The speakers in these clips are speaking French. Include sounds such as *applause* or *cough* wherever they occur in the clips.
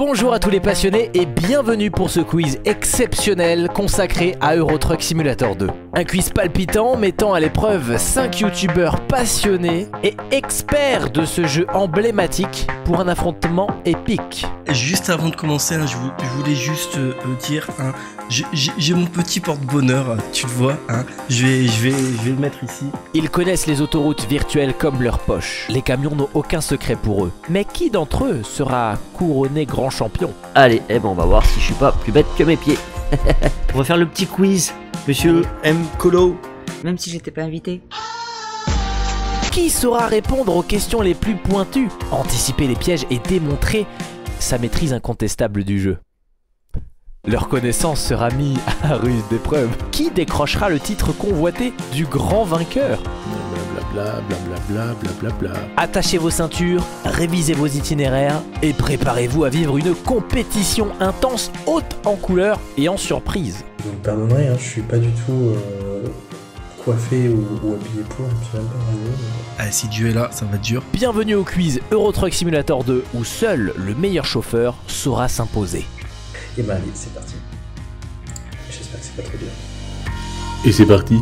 Bonjour à tous les passionnés et bienvenue pour ce quiz exceptionnel consacré à Euro Truck Simulator 2. Un quiz palpitant mettant à l'épreuve 5 youtubeurs passionnés et experts de ce jeu emblématique pour un affrontement épique. Juste avant de commencer, hein, je, vou- je voulais juste euh, dire, hein, j'ai- mon petit porte-bonheur, tu le vois, hein, je, vais, je, vais, je vais le mettre ici. Ils connaissent les autoroutes virtuelles comme leur poche. Les camions n'ont aucun secret pour eux. Mais qui d'entre eux sera couronné grand champion Allez, eh ben on va voir si je suis pas plus bête que mes pieds. *laughs* on va faire le petit quiz, monsieur M. Colo. Même si j'étais pas invité. Qui saura répondre aux questions les plus pointues, anticiper les pièges et démontrer sa maîtrise incontestable du jeu Leur connaissance sera mise à rude d'épreuve. Qui décrochera le titre convoité du grand vainqueur? Blablabla, blablabla, blablabla. Attachez vos ceintures, révisez vos itinéraires et préparez-vous à vivre une compétition intense, haute en couleurs et en surprise. Vous me pardonnerez, hein, je suis pas du tout euh, coiffé ou, ou habillé pour, je me suis même pas rasé, mais- Ah, si Dieu est là, ça va être dur. Bienvenue au quiz Euro Truck Simulator 2 où seul le meilleur chauffeur saura s'imposer. Et bah allez, c'est parti. J'espère que c'est pas trop dur. Et c'est parti.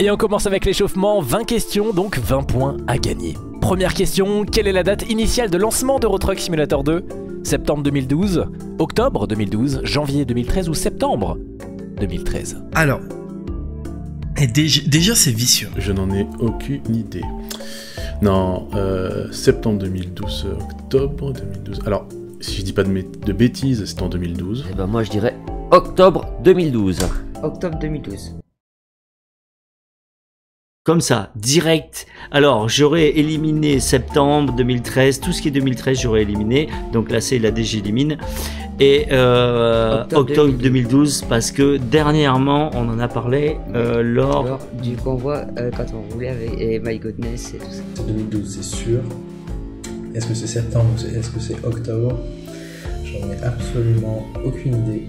Et on commence avec l'échauffement, 20 questions, donc 20 points à gagner. Première question, quelle est la date initiale de lancement d'Euro Truck Simulator 2 Septembre 2012, octobre 2012, janvier 2013 ou septembre 2013 Alors, et déjà, déjà c'est vicieux. Je n'en ai aucune idée. Non, euh, septembre 2012, octobre 2012. Alors, si je dis pas de, de bêtises, c'est en 2012. Eh ben moi je dirais octobre 2012. Octobre 2012. Comme ça, direct. Alors, j'aurais éliminé septembre 2013, tout ce qui est 2013, j'aurais éliminé. Donc là, c'est la D, j'élimine. Et euh, Octobre octobre 2012, parce que dernièrement, on en a parlé euh, lors. Lors du convoi, euh, quand on roulait avec et My Goodness et tout ça. C'est 2012, c'est sûr. Est-ce que c'est septembre ou c'est- est-ce que c'est octobre? J'en ai absolument aucune idée.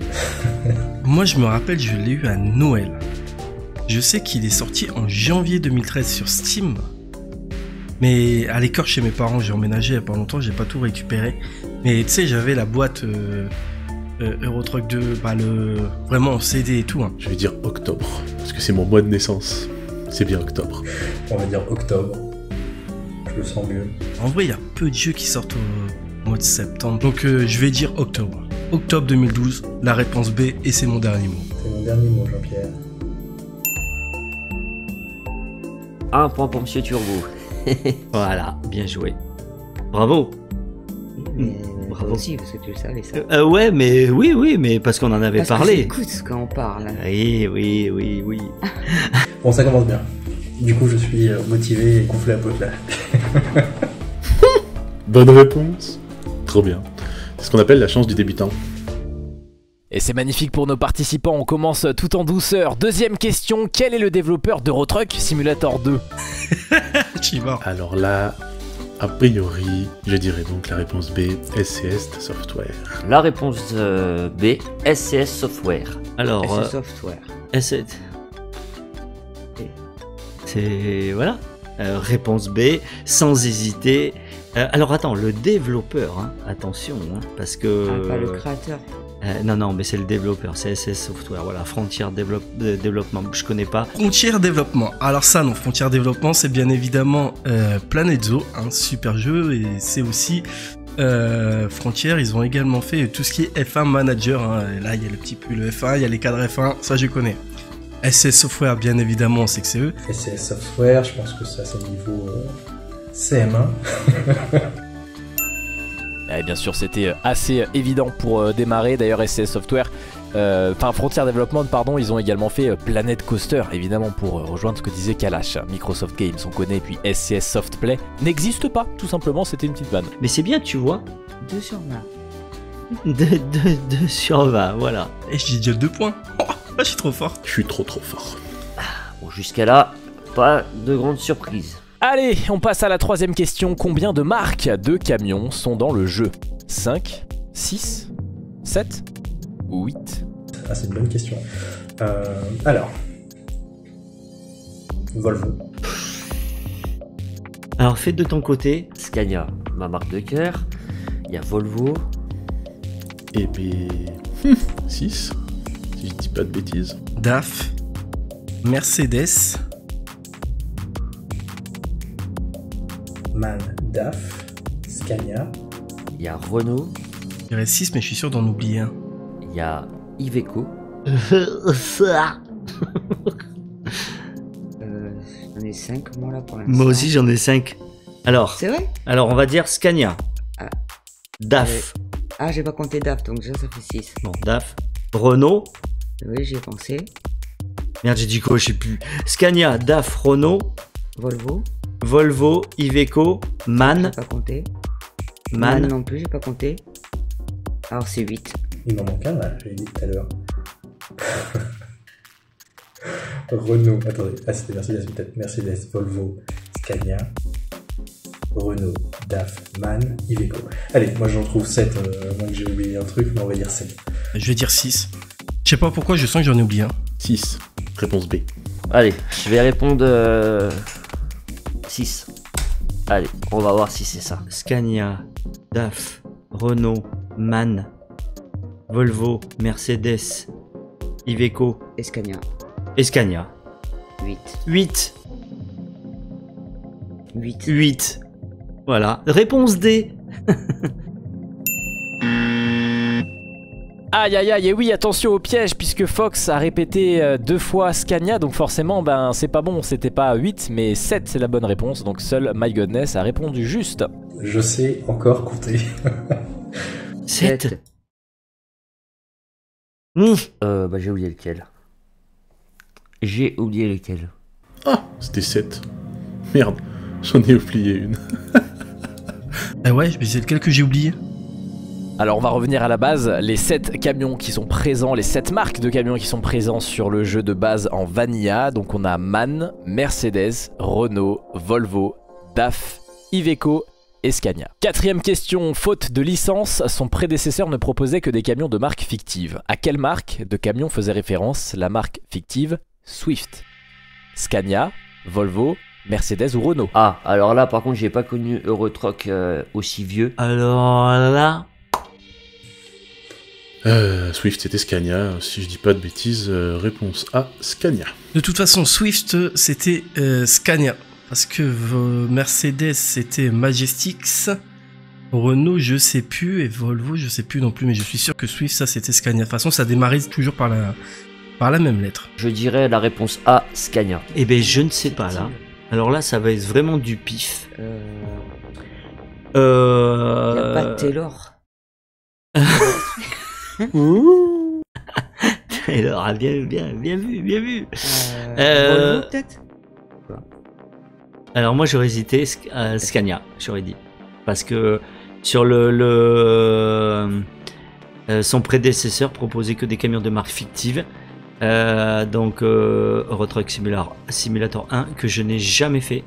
*laughs* Moi, je me rappelle, je l'ai eu à Noël. Je sais qu'il est sorti en janvier 2013 sur Steam. Mais à l'école chez mes parents, j'ai emménagé il y a pas longtemps, j'ai pas tout récupéré. Mais tu sais, j'avais la boîte euh, euh, Euro Truck 2, bah, le, vraiment en CD et tout. hein. Je vais dire octobre, parce que c'est mon mois de naissance. C'est bien octobre. On va dire octobre. Je le sens mieux. En vrai, il y a peu de jeux qui sortent au mois de septembre. Donc euh, je vais dire octobre. Octobre 2012, la réponse B, et c'est mon dernier mot. C'est mon dernier mot, Jean-Pierre. Un point pour Monsieur Turbo. *laughs* voilà, bien joué. Bravo. Mais mais toi Bravo. aussi, parce que tu le savais ça. Euh, ouais, mais oui, oui, mais parce qu'on en avait Parce que parlé. j'écoute quand on parle. Oui, oui, oui, oui. *laughs* Bon, ça commence bien. Du coup, je suis euh, motivé et gonflé à peu là. *laughs* Bonne réponse. Trop bien. C'est ce qu'on appelle la chance du débutant. Et c'est magnifique pour nos participants, on commence tout en douceur. Deuxième question, quel est le développeur d'Euro Truck Simulator 2 Tu vas. Alors là, a priori, je dirais donc la réponse B, SCS Software. La réponse euh, B, SCS Software. Alors, Et euh, software. SCS. C'est. Voilà. Euh, réponse B, sans hésiter. Euh, alors attends, le développeur, hein, attention, hein, parce que. Ah, pas le créateur. Euh, non, non, mais c'est le développeur, c'est SCS Software, voilà, Frontier Develop- euh, Development, je connais pas. Frontière Développement. Alors ça, non, Frontière Développement, c'est bien évidemment euh, Planet Zoo, un super jeu, et c'est aussi euh, Frontière. Ils ont également fait tout ce qui est F1 Manager. hein. Là, il y a le petit pull F1, il y a les cadres F1, ça je connais. SS Software, bien évidemment, c'est que c'est eux. SCS Software, je pense que ça, c'est niveau euh, CM1. *laughs* Eh bien sûr, c'était euh, assez évident pour euh, démarrer. D'ailleurs, SCS Software, euh, enfin Frontier Development, pardon, ils ont également fait euh, Planet Coaster, évidemment, pour euh, rejoindre ce que disait Kalash. Microsoft Games, on connaît, puis SCS Softplay n'existe pas, tout simplement, c'était une petite vanne. Mais c'est bien, tu vois. 2 sur 20. 2 *laughs* sur 20, voilà. Et j'ai déjà deux points. Oh, là, je suis trop fort. Je suis trop trop fort. Bon, jusqu'à là, pas de grande surprise. Allez, on passe à la troisième question. Combien de marques de camions sont dans le jeu? 5, 6, 7 ou 8 Ah, c'est une bonne question. Euh, alors, Volvo. Alors fais de ton côté. Scania, ma marque de cœur. Il y a Volvo. Et puis. 6. Si je dis pas de bêtises. DAF, Mercedes, MAN, DAF, Scania, Il y a Renault. je dirais 6, mais je suis sûr d'en oublier un. Il y a Iveco. *laughs* Euh, J'en ai 5 moi là pour l'instant. Moi aussi j'en ai 5. Alors, C'est vrai? alors on va dire Scania. Ah. DAF. Ah, j'ai pas compté DAF, donc déjà ça fait 6. Bon, DAF. Renault. Oui, j'y ai pensé. Merde, j'ai dit quoi, je sais plus. Scania, DAF, Renault, Volvo, Volvo, Iveco, j'ai MAN, pas compté. MAN MAN. non plus, j'ai pas compté. Alors c'est 8. il m'en manque un là, je l'ai dit tout à l'heure. *laughs* Renault, attendez, ah c'était Mercedes peut-être, Mercedes, Volvo, Scania, Renault, DAF, MAN, Iveco. Allez, moi j'en trouve 7, euh, moi que j'ai oublié un truc, mais on va dire 7. Je vais dire 6. Je sais pas pourquoi, je sens que j'en ai oublié un. 6. Réponse B. Allez, je vais répondre 6. Allez, on va voir si c'est ça. Scania, DAF, Renault, MAN, Volvo, Mercedes, Iveco Escania, et Scania. 8. 8. 8. 8. Voilà. Réponse D. *laughs* Aïe aïe aïe, et oui, attention au piège, puisque Fox a répété euh, deux fois Scania, donc forcément, ben c'est pas bon, c'était pas 8, mais 7 c'est la bonne réponse, donc seul My Godness a répondu juste. Je sais encore compter. *laughs* 7. Mmh. Euh, bah j'ai oublié lequel. J'ai oublié lequel. Ah, c'était 7. Merde, j'en ai oublié une. *laughs* Ah ouais, mais c'est lequel que j'ai oublié? Alors on va revenir à la base, les 7 camions qui sont présents, les 7 marques de camions qui sont présents sur le jeu de base en Vanilla, donc on a MAN, Mercedes, Renault, Volvo, DAF, Iveco et Scania. Quatrième question, faute de licence, son prédécesseur ne proposait que des camions de marque fictive. À quelle marque de camion faisait référence la marque fictive Swift? Scania, Volvo, Mercedes ou Renault? Ah, alors là par contre j'ai pas connu Eurotruck euh, aussi vieux. Alors là. Euh, Swift, c'était Scania. Si je dis pas de bêtises, euh, réponse A, Scania. De toute façon, Swift, c'était euh, Scania. Parce que euh, Mercedes, c'était Majestix. Renault, je sais plus. Et Volvo, je sais plus non plus. Mais je suis sûr que Swift, ça, c'était Scania. De toute façon, ça démarrait toujours par la, par la même lettre. Je dirais la réponse A, Scania. Eh ben je ne sais pas là. Alors là, ça va être vraiment du pif. Euh, Euh... y a pas de Taylor. *laughs* *laughs* Alors, *laughs* ah, bien, bien, bien vu, bien vu. Euh, Euh, peut-être Alors moi j'aurais hésité Sc- euh, Scania, j'aurais dit. Parce que sur le, le euh, son prédécesseur proposait que des camions de marque fictive. Donc Eurotruck Simulator, Simulator 1 que je n'ai jamais fait.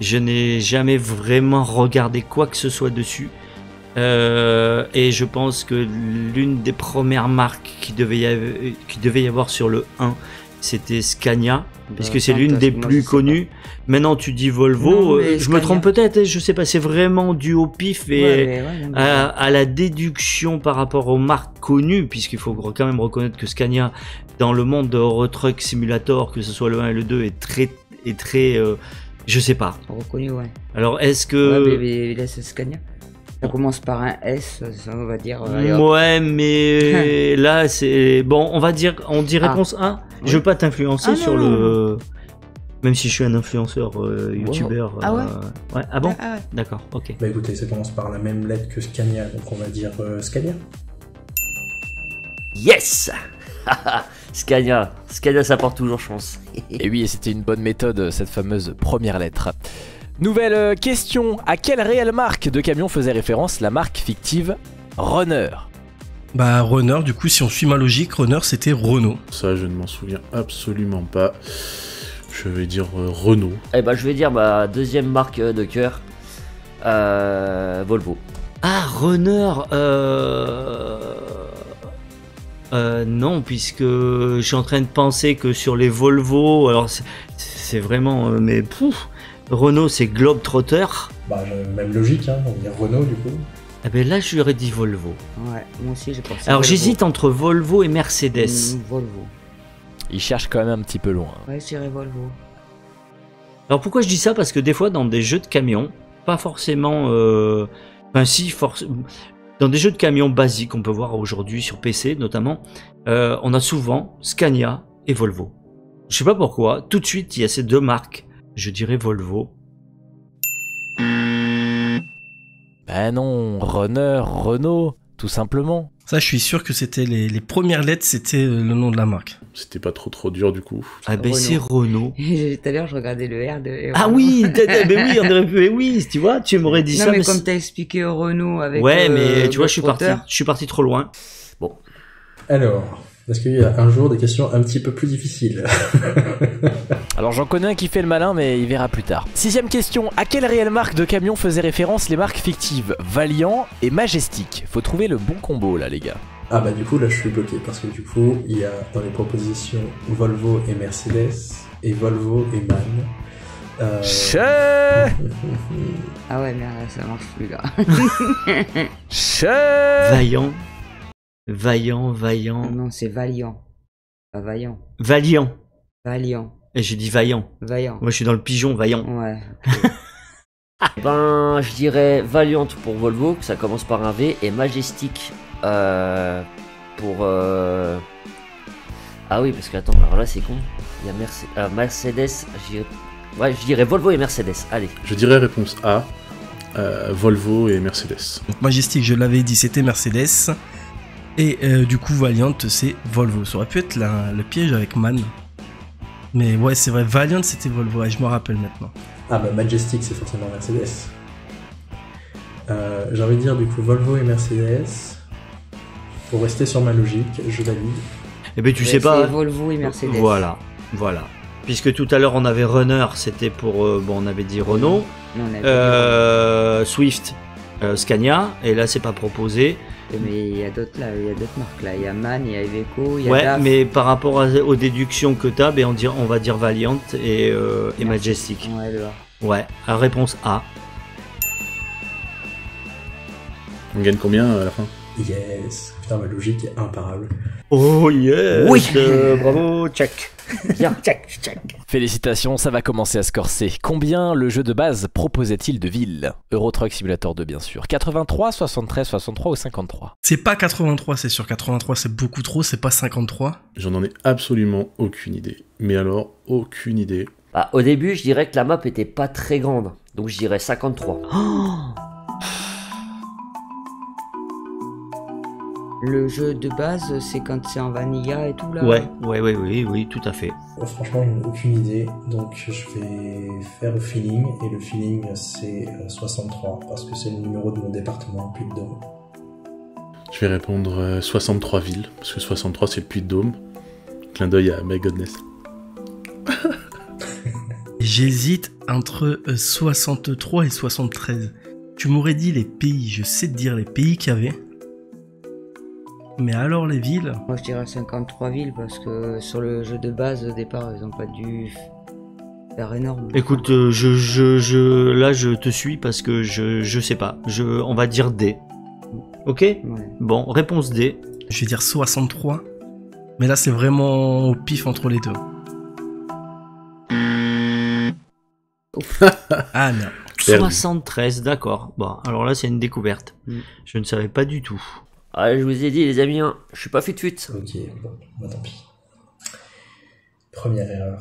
Je n'ai jamais vraiment regardé quoi que ce soit dessus. Euh, et je pense que l'une des premières marques qui devait y avoir, qui devait y avoir sur le 1, c'était Scania, puisque Euh, c'est l'une des plus connues. Maintenant, tu dis Volvo, Non, euh, je me trompe peut-être, hein, je sais pas, c'est vraiment dû au pif et Ouais, ouais, à, à la déduction par rapport aux marques connues, puisqu'il faut quand même reconnaître que Scania, dans le monde de Eurotruck Simulator, que ce soit le 1 et le 2, est très, est très, euh, je sais pas. Reconnu, ouais. Alors, est-ce Ouais, que, mais, mais laisse Scania. Ça commence par un S, ça, on va dire. euh, ouais, mais *laughs* là, c'est bon. On va dire, on dit Ah. réponse 1. Oui. Je veux pas t'influencer Ah, sur non, le. Même si je suis un influenceur euh, youtubeur. Ah ouais euh, Ouais. Ah bon Ah, ouais. D'accord. Ok. Bah écoutez, ça commence par la même lettre que Scania, donc on va dire euh, Scania. Yes *laughs* Scania. Scania ça porte toujours chance. Et oui, et c'était une bonne méthode, cette fameuse première lettre. Nouvelle euh, question. À quelle réelle marque de camion faisait référence la marque fictive Runner Bah, Runner, du coup, si on suit ma logique, Runner, c'était Renault. Ça, je ne m'en souviens absolument pas. Je vais dire euh, Renault. Eh ben je vais dire ma deuxième marque euh, de cœur. Euh, Volvo. Ah, Runner. Euh... Euh, non, puisque je suis en train de penser que sur les Volvo, alors c'est- c'est vraiment, euh, mais pouf, Renault c'est Globetrotter. Bah, je- même logique, hein, on va dire Renault du coup. Eh ben là, je lui aurais dit Volvo. Ouais, moi aussi j'ai pensé. Alors Volvo. j'hésite entre Volvo et Mercedes. Mm, Volvo. Il cherche quand même un petit peu loin. Ouais, je dirais Volvo. Alors pourquoi je dis ça? Parce que des fois, dans des jeux de camions, pas forcément. euh, Enfin, si, force. Dans des jeux de camions basiques, on peut voir aujourd'hui sur PC notamment, euh, on a souvent Scania et Volvo. Je sais pas pourquoi, tout de suite, il y a ces deux marques. Je dirais Volvo. Ben non, Runner, Renault, tout simplement. Ça, je suis sûr que c'était les, les premières lettres, c'était euh, le nom de la marque. C'était pas trop trop dur du coup. Ah ben Renault. c'est Renault. *laughs* Tout à l'heure, je regardais le R de. Ah oui, t'as- ben oui, on aurait pu, mais oui, tu vois, tu m'aurais dit Non, ça. mais mais comme t'as expliqué au Renault avec. ouais, euh, mais tu vois, je suis parti, je suis parti trop loin. Alors, est-ce qu'il y a un jour des questions un petit peu plus difficiles *laughs* Alors j'en connais un qui fait le malin, mais il verra plus tard. Sixième question, à quelle réelle marque de camion faisaient référence les marques fictives Valiant et Majestic? Faut trouver le bon combo là les gars. Ah bah du coup là je suis bloqué parce que du coup il y a dans les propositions Volvo et Mercedes et Volvo et MAN. Euh, Che Ah ouais, merde, ça marche plus là. Che Vaillant, vaillant, vaillant, non, c'est Valiant. Pas Vaillant. valiant. Valiant. Et j'ai dit vaillant. Vaillant. Moi, je suis dans le pigeon, vaillant. Ouais. *laughs* Ben, je dirais Valiant pour Volvo, que ça commence par un V, et Majestic euh, pour. euh, Ah oui, parce que attends, alors là c'est con. Il y a Merce- euh, Mercedes, je dirais... Ouais, je dirais Volvo et Mercedes. Allez. Je dirais réponse A, euh, Volvo et Mercedes. Donc Majestic, je l'avais dit, c'était Mercedes. Et euh, du coup, Valiant, c'est Volvo. Ça aurait pu être la- le piège avec Man. Mais ouais, c'est vrai, Valiant, c'était Volvo. Ouais, je me rappelle maintenant. Ah bah Majestic c'est forcément Mercedes. Euh, J'ai envie de dire du coup Volvo et Mercedes. Pour rester sur ma logique, je valide. Eh ben, tu Ouais, sais pas. C'est Volvo et Mercedes. Voilà, voilà. Puisque tout à l'heure, on avait Runner, c'était pour. euh, bon, on avait dit Renault. Non, on avait Euh, Swift, euh, Scania. Et là, c'est pas proposé. Mais il y a d'autres là, il y a d'autres marques là. Il y a MAN, il y a Iveco, il y a Ouais, DAF. mais par rapport à- aux déductions que t'as, ben, on, dir- on va dire Valiant et, euh, et Majestic. Ouais, le A. Ouais, à réponse A. On gagne combien euh, à la fin? Yes. Putain ma logique est imparable. Oh yes Oui. Euh, Bravo, *laughs* check Bien. Check, check Félicitations, ça va commencer à se corser. Combien le jeu de base proposait-il de villes? Euro Truck Simulator 2 bien sûr. 83, 73, 63 ou 53 C'est pas 83, c'est sûr. 83, c'est beaucoup trop. C'est pas 53. J'en ai absolument aucune idée. Mais alors, aucune idée. Bah, au début, je dirais que la map était pas très grande. Donc je dirais 53. Le jeu de base, c'est quand c'est en vanilla et tout là. Ouais, ouais, ouais, oui, oui, tout à fait. Franchement je n'ai aucune idée. Donc je vais faire au feeling. Et le feeling c'est euh, 63. Parce que c'est le numéro de mon département, Puy de Dôme. Je vais répondre euh, 63 villes, parce que 63 c'est le Puy de Dôme. Clin d'œil à My Godness. *laughs* J'hésite entre euh, 63 et 73. Tu m'aurais dit les pays. Je sais te dire les pays qu'il y avait. Mais alors les villes? Moi je dirais 53 villes parce que sur le jeu de base au départ ils ont pas dû faire énorme. Écoute, euh, je, je, je, là, je te suis parce que je, je sais pas. Je, on va dire D. Ok? Ouais. Bon, réponse D. Je vais dire 63. Mais là, c'est vraiment au pif entre les deux. *laughs* ah non. Perdu. 73, d'accord. Bon, alors là, c'est une découverte. Mm. Je ne savais pas du tout. Ah, je vous ai dit, les amis, hein, je suis pas fit fut. Ok, bon, bah tant pis. Première erreur.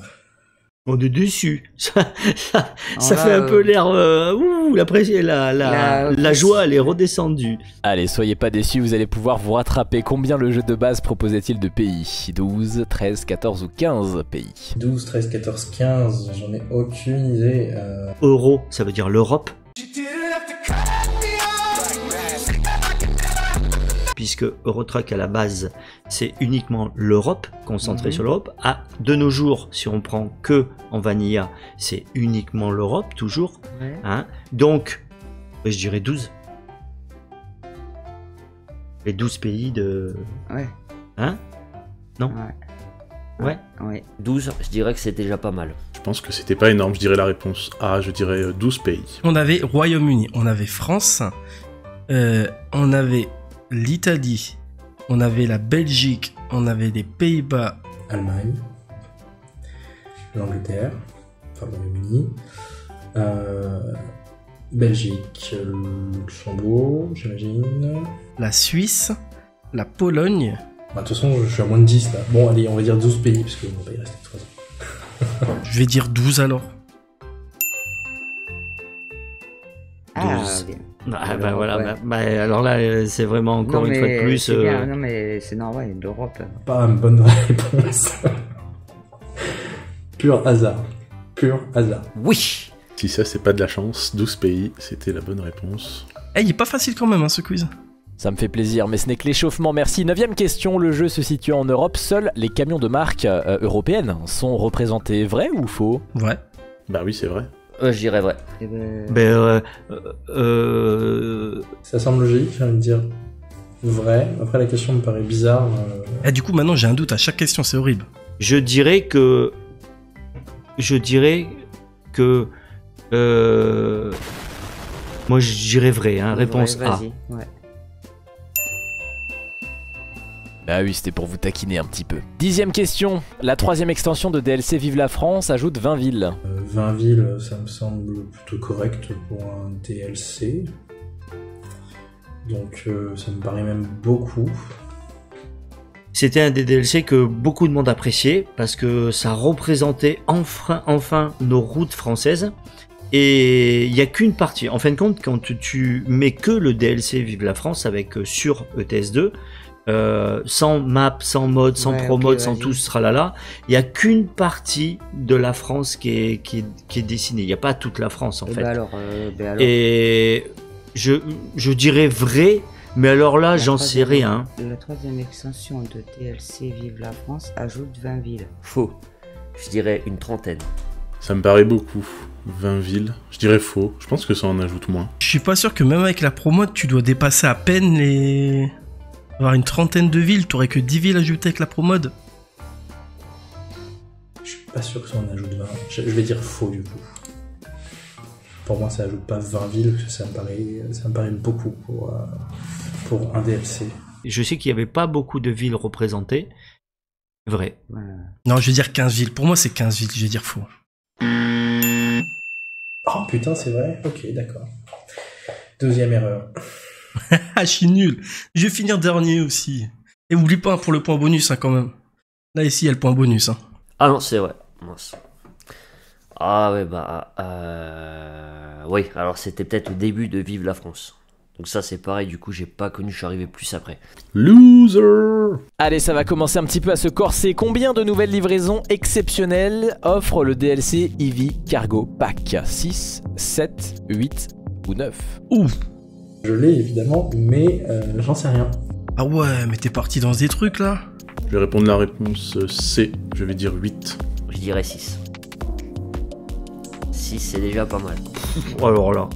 On est déçu. *laughs* Ça, ça, Alors ça là, fait un euh, peu l'air. euh, ouh, la, pression- la, la, La- la joie, elle est redescendue. Allez, soyez pas déçus, vous allez pouvoir vous rattraper. Combien le jeu de base proposait-il de pays? 12, 13, 14 ou 15 pays? 12, 13, 14, 15, j'en ai aucune idée. Euh, Euro, ça veut dire l'Europe. Puisque Eurotruck à la base, c'est uniquement l'Europe, concentré Mhm. sur l'Europe. Ah, de nos jours, si on prend que en vanilla, c'est uniquement l'Europe, toujours. Ouais. Hein Donc, je dirais 12. Les 12 pays de. Ouais. Hein? Non? Ouais. Ouais. Ouais. 12, je dirais que c'est déjà pas mal. Je pense que c'était pas énorme. Je dirais la réponse A, je dirais euh, 12 pays. On avait Royaume-Uni, on avait France, euh, on avait l'Italie, on avait la Belgique, on avait les Pays-Bas, Allemagne, l'Angleterre, enfin le Royaume-Uni, euh, Belgique, Luxembourg, j'imagine. la Suisse, la Pologne. Bah, de toute façon, je suis à moins de 10 là. Bon, allez, on va dire 12 pays, parce qu'on va pas y rester 3 ans. *laughs* Je vais dire 12 alors. Ah, 12. bien. Bah, Alors, bah, voilà, ouais. bah, bah, alors là, euh, c'est vraiment encore Non, une fois de plus. c'est euh, bien, Non, mais c'est normal, l'Europe. Pas une bonne réponse. *laughs* Pur hasard. Pur hasard. Oui Si ça, c'est pas de la chance, 12 pays, c'était la bonne réponse. Eh, il est pas facile quand même hein, ce quiz. Ça me fait plaisir, mais ce n'est que l'échauffement, merci. Neuvième question, le jeu se situe en Europe, seuls les camions de marque euh, européennes sont représentés, vrai ou faux? Ouais. Bah oui, c'est vrai. Euh, Je dirais vrai. Eh ben, ben, euh, euh, euh, Ça semble logique, j'ai envie de dire vrai. Après, la question me paraît bizarre. euh, Eh, du coup, maintenant j'ai un doute à chaque question, c'est horrible. je dirais que. Je dirais que. euh, moi, je dirais vrai, hein, réponse A. ouais. Bah oui, c'était pour vous taquiner un petit peu. Dixième question, la troisième extension de DLC Vive la France ajoute 20 villes. euh, 20 villes, ça me semble plutôt correct pour un DLC. Donc, euh, ça me paraît même beaucoup. C'était un des DLC que beaucoup de monde appréciait parce que ça représentait enfin, enfin nos routes françaises. Et il n'y a qu'une partie. En fin de compte, quand tu, tu mets que le DLC Vive la France avec euh, sur ETS2, euh, sans map, sans mode, sans Ouais, pro sans tout ce tralala, il n'y a qu'une partie de la France qui est, qui est, qui est dessinée. Il n'y a pas toute la France en Eh fait. ben alors, euh, ben alors, Et je, je dirais vrai, mais alors là, j'en sais rien. La troisième extension de DLC Vive la France ajoute 20 villes. Faux. Je dirais une trentaine. Ça me paraît beaucoup. 20 villes. Je dirais faux. Je pense que ça en ajoute moins. Je suis pas sûr que même avec la promo, tu dois dépasser à peine les. Avoir une trentaine de villes, t'aurais que 10 villes ajoutées avec la promode. Je suis pas sûr que ça en ajoute 20. Je, je vais dire faux du coup. Pour moi, ça ajoute pas 20 villes, parce que ça me paraît, ça me paraît beaucoup pour, euh, pour un DLC. Je sais qu'il n'y avait pas beaucoup de villes représentées. Vrai. Non, je vais dire 15 villes. Pour moi, c'est 15 villes, je vais dire faux. Oh putain, c'est vrai Ok, d'accord. Deuxième erreur. *laughs* Ah, je suis nul. Je vais finir dernier aussi. Et oublie pas pour le point bonus, hein, quand même. Là, ici, il y a le point bonus. Hein. Ah non, c'est vrai. Mince. Ah ouais, bah... Euh... Oui, alors c'était peut-être le début de Vive la France. Donc ça c'est pareil, du coup j'ai pas connu, je suis arrivé plus après. Loser Allez, ça va commencer un petit peu à se corser. Combien de nouvelles livraisons exceptionnelles offre le DLC Eevee Cargo Pack? 6, 7, 8 ou 9 Ouh. Je l'ai évidemment, mais euh, j'en sais rien. Ah ouais, mais t'es parti dans des trucs, là Je vais répondre la réponse euh, C. Je vais dire 8. Je dirais 6. 6 c'est déjà pas mal. *laughs* Alors là.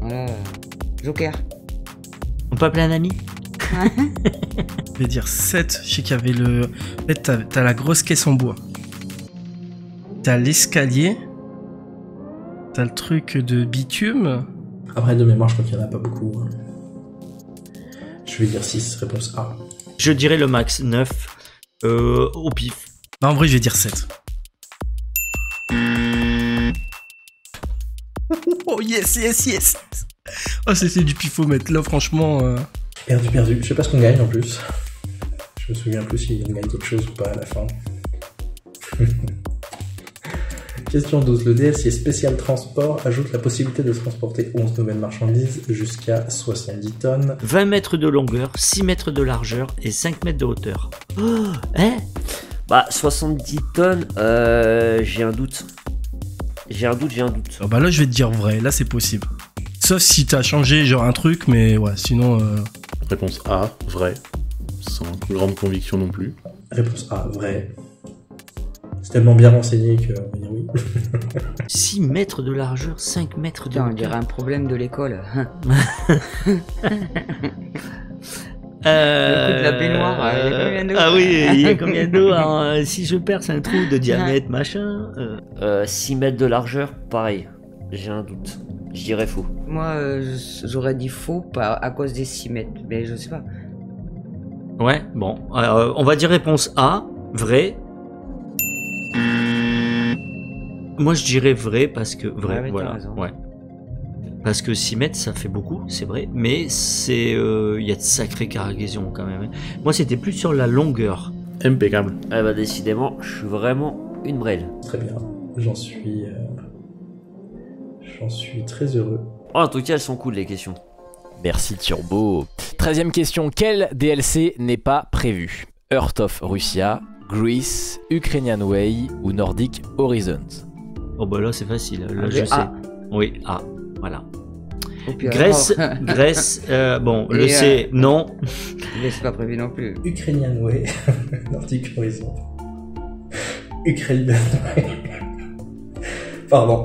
Voilà. Joker. On peut appeler un ami *laughs* Je vais dire 7. Je sais qu'il y avait le... En fait, t'as t'as la grosse caisse en bois. T'as l'escalier. T'as le truc de bitume. Après, de mémoire, je crois qu'il y en a pas beaucoup. hein. Je vais dire 6, réponse A. Je dirais le max 9 euh, au pif. Non, en vrai, je vais dire 7. *laughs* Oh yes, yes, yes Oh, c'était du pifomètre. Là, franchement... euh, Perdu, perdu. Je sais pas ce qu'on gagne en plus. Je me souviens plus si on gagne quelque chose ou pas à la fin. *laughs* Question 12. Le DLC spécial transport ajoute la possibilité de transporter 11 nouvelles marchandises jusqu'à 70 tonnes. 20 mètres de longueur, 6 mètres de largeur et 5 mètres de hauteur. Oh, hein? Bah 70 tonnes, euh, j'ai un doute. J'ai un doute, j'ai un doute. Ah bah là, je vais te dire vrai. Là, c'est possible. Sauf si t'as changé genre un truc, mais ouais, sinon... euh, Réponse A, vrai. Sans grande conviction non plus. Réponse A, vrai. C'est tellement bien renseigné que on va dire oui. *laughs* 6 mètres de largeur, 5 mètres de Putain, on dirait hauteur. un problème de l'école. *laughs* Euh, Le coup de la baignoire, *laughs* il y a combien d'eau Ah oui, il y a combien d'eau? Hein, Si je perce un trou de diamètre, machin. euh, Euh, 6 mètres de largeur, pareil. J'ai un doute. Je dirais faux. Moi, euh, j'aurais dit faux pas à cause des 6 mètres, mais je sais pas. Ouais, bon. Euh, on va dire réponse A, vrai. Moi, je dirais vrai parce que vrai, Ouais, voilà. Ouais. Parce que 6 mètres, ça fait beaucoup, c'est vrai, mais c'est, euh, il y a de sacrées cargaisons quand même. hein. Moi, c'était plus sur la longueur. Impeccable. Eh bah décidément, je suis vraiment une brêle. Très bien. J'en suis. euh, J'en suis très heureux. Oh, en tout cas, elles sont cool les questions. Merci Turbo. 13 question. Quel DLC n'est pas prévu? Earth of Russia, Greece, Ukrainian Way ou Nordic Horizons Oh bah là, c'est facile. Là, Le je sais. A. Oui, A. Voilà. Grèce, *laughs* Grèce. euh, bon, le Et, C, euh, non. mais c'est pas prévu non plus. Ukrainian Way, *laughs* Nordic Horizon. Ukrainian Way. Pardon.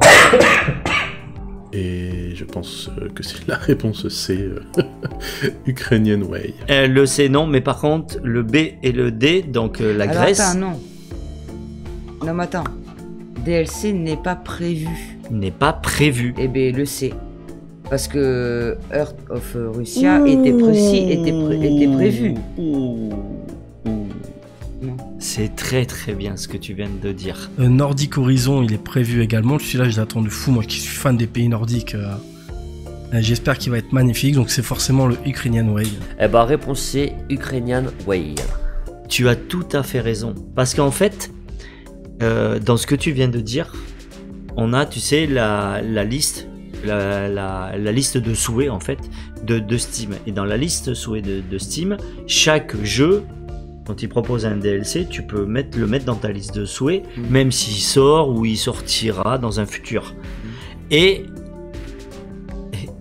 Et je pense euh, que c'est la réponse C, euh, *laughs* Ukrainian Way. Euh, le C, non. Mais par contre, le B et le D, donc euh, la Alors, Grèce, Attends, non. Non, mais attends. DLC n'est pas prévu. n'est pas prévu. Eh bien, le C. Parce que Earth of Russia était, précis, était, pré- était prévu. Ouh. C'est très très bien ce que tu viens de dire. Euh, Nordic Horizon, il est prévu également. Celui-là, je l'attends de fou. Moi qui suis fan des pays nordiques, euh, euh, j'espère qu'il va être magnifique. Donc, c'est forcément le Ukrainian Way. Eh bah réponse C, Ukrainian Way. Tu as tout à fait raison. Parce qu'en fait, euh, dans ce que tu viens de dire, on a, tu sais, la, la liste, la, la- la liste de souhaits en fait de, de Steam. Et dans la liste souhaits de, de Steam, chaque jeu, quand il propose un DLC, tu peux mettre, le mettre dans ta liste de souhaits, Mhm. même s'il sort ou il sortira dans un futur. Et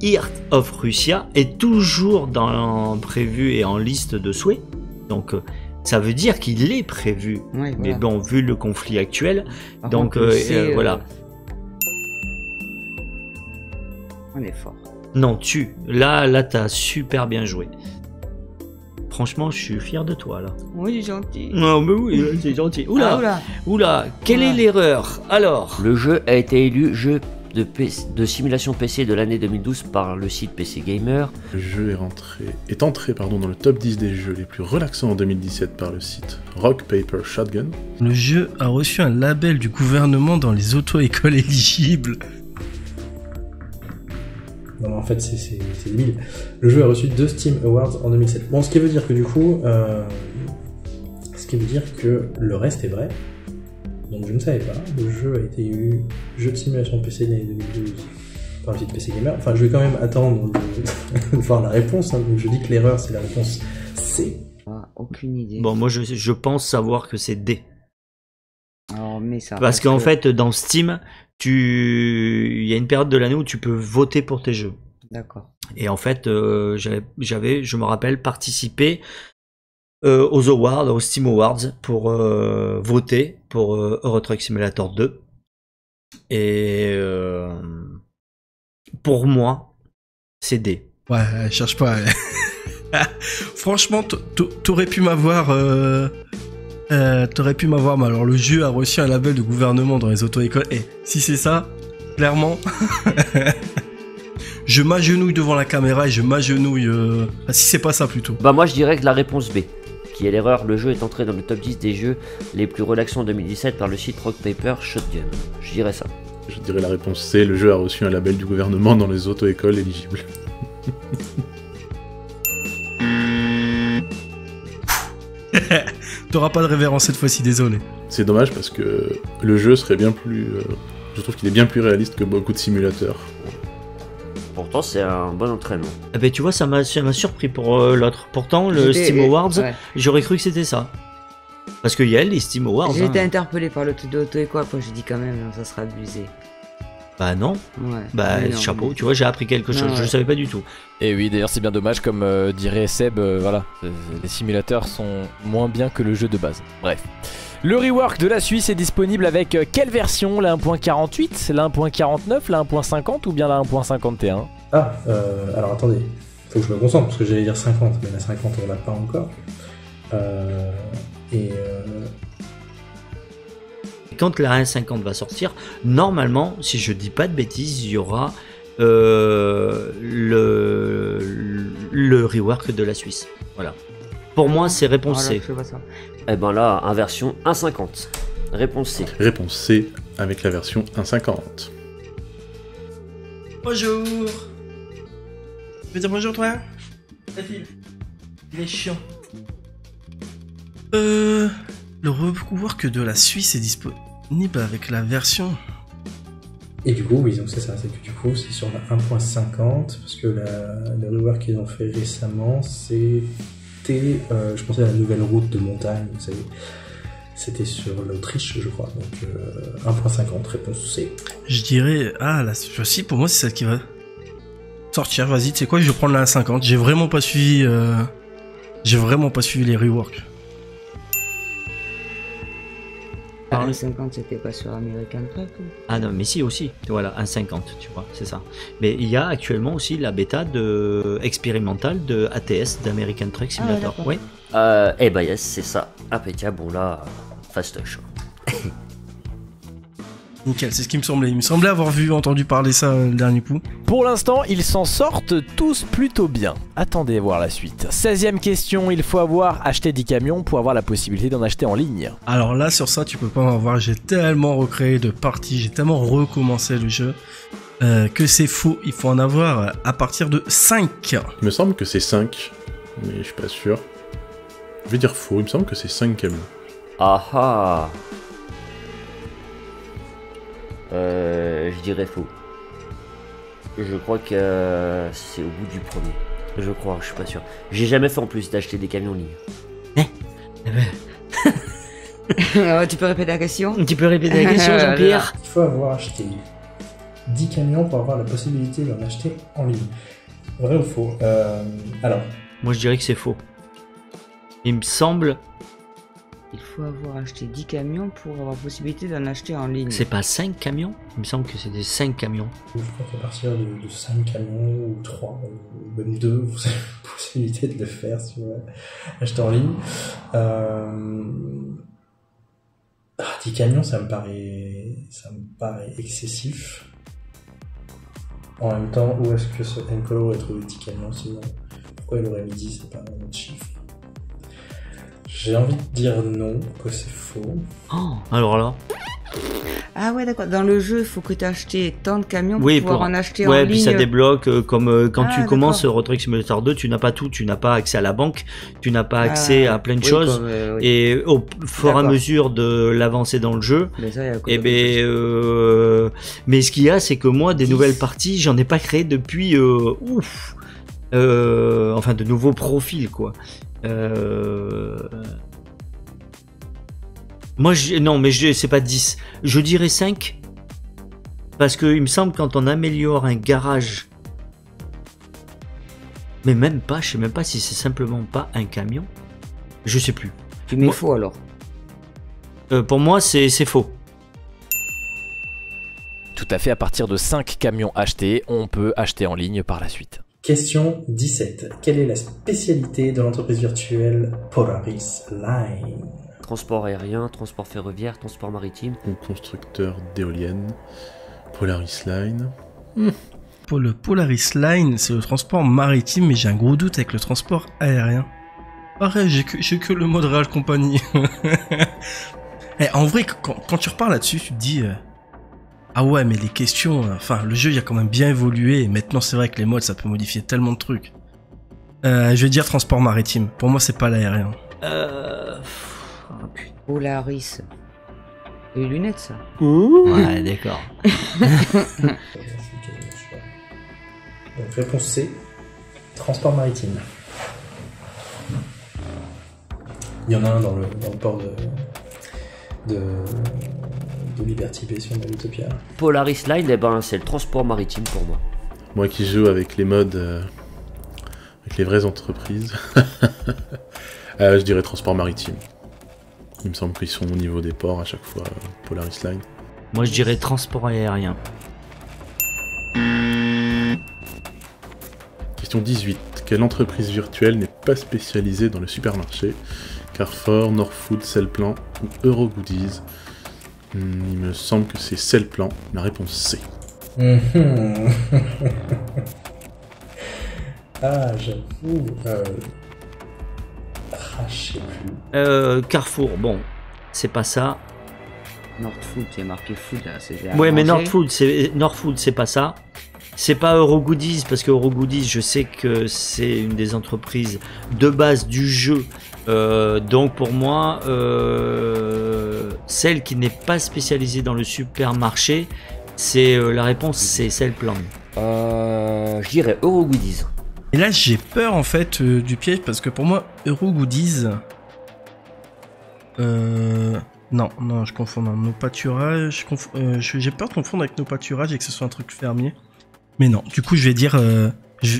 Heart of Russia est toujours dans prévu et en liste de souhaits. Donc euh, ça veut dire qu'il est prévu. Mais bon, vu le conflit actuel, Par donc contre, euh, euh, voilà. On est fort. Non, tu. Là, là, t'as super bien joué. Franchement, je suis fier de toi là. Oui, gentil. Non, mais oui, c'est gentil. Oula, Ah, oula. oula, quelle est l'erreur? Alors, Le jeu a été élu jeu de, PC de simulation PC de l'année 2012 par le site PC Gamer. Le jeu est, rentré, est entré pardon, dans le top 10 des jeux les plus relaxants en 2017 par le site Rock Paper Shotgun. Le jeu a reçu un label du gouvernement dans les auto-écoles éligibles. Non, en fait, c'est débile. Le jeu a reçu deux Steam Awards en 2007. Bon, ce qui veut dire que du coup, euh, ce qui veut dire que le reste est vrai. Donc je ne savais pas. Le jeu a été élu jeu de simulation PC de l'année 2012 par le site PC Gamer. Enfin, je vais quand même attendre de, *laughs* de voir la réponse. hein. Donc je dis que l'erreur, c'est la réponse C. Ah, aucune idée. bon, moi, je, je pense savoir que c'est D. Alors, mais ça. Parce qu'en que- fait, dans Steam, tu, il y a une période de l'année où tu peux voter pour tes jeux. D'accord. Et en fait, euh, j'avais, je me rappelle, participé euh, aux Awards, aux Steam Awards, pour euh, voter pour euh, Euro Truck Simulator 2. Et euh, pour moi, c'est D. Ouais, cherche pas. *laughs* Franchement, t'aurais pu m'avoir. Euh... t'aurais pu m'avoir, mais alors le jeu a reçu un label de gouvernement dans les auto-écoles. Et si c'est ça, clairement. *laughs* je m'agenouille devant la caméra et je m'agenouille. euh, ah, si c'est pas ça plutôt. Bah moi je dirais que la réponse B, qui est l'erreur, le jeu est entré dans le top 10 des jeux les plus relaxants en 2017 par le site Rock Paper Shotgun. Je dirais ça. Je dirais la réponse C, le jeu a reçu un label du gouvernement dans les auto-écoles éligibles. *laughs* *laughs* T'auras pas de révérence cette fois-ci, désolé. C'est dommage parce que le jeu serait bien plus... euh, je trouve qu'il est bien plus réaliste que beaucoup de simulateurs. Pourtant c'est un bon entraînement. Eh ben, tu vois, ça m'a, ça m'a surpris pour euh, l'autre. Pourtant, le Steam Awards, ouais. j'aurais cru que c'était ça. Parce qu'il y a les Steam Awards. J'ai été hein. interpellé par le truc de auto-école, après j'ai dit quand même, ça sera abusé. Bah non, Ouais. bah non, chapeau, mais- tu vois, j'ai appris quelque chose, Non, je ouais. savais pas du tout. Et oui, d'ailleurs, c'est bien dommage, comme euh, dirait Seb, euh, voilà, les simulateurs sont moins bien que le jeu de base. Bref. Le rework de la Suisse est disponible avec euh, quelle version? La 1.48, la 1.49, la 1.50 ou bien la 1.51 Ah, euh, alors attendez. faut que je me concentre parce que j'allais dire 50, mais la 50 on l'a pas encore. Euh, et euh, Quand la 1.50 va sortir, normalement, si je dis pas de bêtises, il y aura euh, le, le rework de la Suisse. Voilà. Pour moi, c'est réponse Voilà, C. je vois ça. Eh ben là, inversion 1,50. Réponse C. Réponse C avec la version 1.50. Bonjour Tu veux dire bonjour toi? Il est chiant. Euh... Le rework de la Suisse est disponible avec la version... Et du coup, oui, donc c'est ça, c'est que du coup, c'est sur la 1.50, parce que la, le rework qu'ils ont fait récemment, c'était, euh, je pensais à la nouvelle route de montagne, vous savez. C'était sur l'Autriche, je crois. Donc euh, 1.50, réponse C. Je dirais... Ah, la Suisse, pour moi, c'est celle qui va sortir. Vas-y, tu sais quoi, je vais prendre la 50. J'ai vraiment pas suivi... euh, J'ai vraiment pas suivi les reworks. 1,50 c'était pas sur American Truck ou? Ah non, mais si aussi. Voilà, 1.50, tu vois, c'est ça. Mais il y a actuellement aussi la bêta de expérimentale de ATS d'American Truck Simulator. d'accord. oui. Euh, eh ben yes, c'est ça. Impeccable. Bon là, fastoche. Nickel, c'est ce qui me semblait. Il me semblait avoir vu, entendu parler ça euh, le dernier coup. Pour l'instant, ils s'en sortent tous plutôt bien. Attendez voir la suite. 16ème question, il faut avoir acheté 10 camions pour avoir la possibilité d'en acheter en ligne. Alors là, sur ça, tu peux pas m'en voir. J'ai tellement recréé de parties, j'ai tellement recommencé le jeu euh, que c'est faux. Il faut en avoir à partir de 5. Il me semble que c'est 5, mais je suis pas sûr. Je vais dire faux, il me semble que c'est 5 camions. Ah ah. Euh, je dirais faux. Je crois que euh, c'est au bout du premier. Je crois, je suis pas sûr. J'ai jamais fait en plus d'acheter des camions en ligne. *laughs* Euh, Tu peux répéter la question? Tu peux répéter la question, *laughs* Jean-Pierre? Il faut avoir acheté 10 camions pour avoir la possibilité d'en acheter en ligne. Vrai ou faux? Euh, Alors, Moi, je dirais que c'est faux. Il me semble, Il faut avoir acheté 10 camions pour avoir possibilité d'en acheter en ligne. c'est pas 5 camions? Il me semble que c'était 5 camions. je crois qu'à partir de, de 5 camions ou 3 ou même 2, vous avez la *laughs* possibilité de le faire si vous voulez acheter en ligne. Euh... ah, 10 camions, ça me paraît, ça me paraît excessif. En même temps, où est-ce que ce Encolo aurait trouvé 10 camions sinon Pourquoi il aurait mis 10 C'est pas un autre chiffre. J'ai envie de dire non, que c'est faux. Oh, alors là, Ah ouais, d'accord. Dans le jeu, il faut que tu aies acheté tant de camions pour oui, pouvoir pour en acheter ouais, en puis ligne. ça débloque euh, comme euh, quand Ah, tu commences d'accord. Road Truck Simulator 2, tu n'as pas tout, tu n'as pas accès à la banque, tu n'as pas accès Ah, à plein de oui, choses. comme, euh, oui. Et au fur et à mesure de l'avancée dans le jeu, Mais ça, il y a Eh ben, euh, mais ce qu'il y a, c'est que moi, des nouvelles parties, j'en ai pas créé depuis euh, ouf, Euh, enfin de nouveaux profils quoi. Euh, Moi, je, non, mais je, c'est pas 10. Je dirais 5 parce que il me semble quand on améliore un garage, mais même pas, je sais même pas si c'est simplement pas un camion. Je sais plus. Tu mets moi- faux alors. Euh, pour moi, c'est c'est faux. Tout à fait, à partir de 5 camions achetés, on peut acheter en ligne par la suite. Question 17. Quelle est la spécialité de l'entreprise virtuelle Polaris Line? Transport aérien, transport ferroviaire, transport maritime. Constructeur d'éoliennes, Polaris Line. Pour le Polaris Line, c'est le transport maritime, mais j'ai un gros doute avec le transport aérien. Pareil, j'ai que, j'ai que le mode Real Company. *laughs* Eh, en vrai, quand, quand tu repars là-dessus, tu te dis... euh, ah ouais, mais les questions... euh, Enfin, le jeu, il a quand même bien évolué. Et maintenant, c'est vrai que les modes, ça peut modifier tellement de trucs. Euh, je vais dire transport maritime. Pour moi, c'est pas l'aérien. Euh... oh, putain. Polaris. Les lunettes, ça. Ouais, d'accord. *laughs* Donc réponse C. Transport maritime. Il y en a un dans le, dans le port de, de, de Liberty Bay sur Utopia. Polaris Line, eh ben, c'est le transport maritime pour moi. Moi qui joue avec les modes, euh, avec les vraies entreprises, *laughs* euh, je dirais transport maritime. Il me semble qu'ils sont au niveau des ports à chaque fois, euh, Polaris Line. Moi, je dirais transport aérien. Question 18. quelle entreprise virtuelle n'est pas spécialisée dans le supermarché? Carrefour, Northfood, Cellplan ou Eurogoodies? Il me semble que c'est Cellplan. La réponse C. *laughs* Ah, j'avoue. Euh... Ah, je sais plus. Euh, Carrefour, bon, c'est pas ça. Nordfood, il y a marqué food là. c'est Ouais, mais. Nordfood, c'est Nordfood, c'est pas ça. C'est pas Eurogoodies parce que Eurogoodies, je sais que c'est une des entreprises de base du jeu. Euh, donc pour moi, euh, celle qui n'est pas spécialisée dans le supermarché, c'est euh, la réponse, c'est celle plan. Euh, je dirais Eurogoodies. Et là, j'ai peur en fait euh, du piège parce que pour moi, Euro Goodies. Euh. Non, non, je confonds. Non, nos pâturages. euh, j'ai peur de confondre avec nos pâturages et que ce soit un truc fermier. Mais non, du coup, je vais dire. euh, je...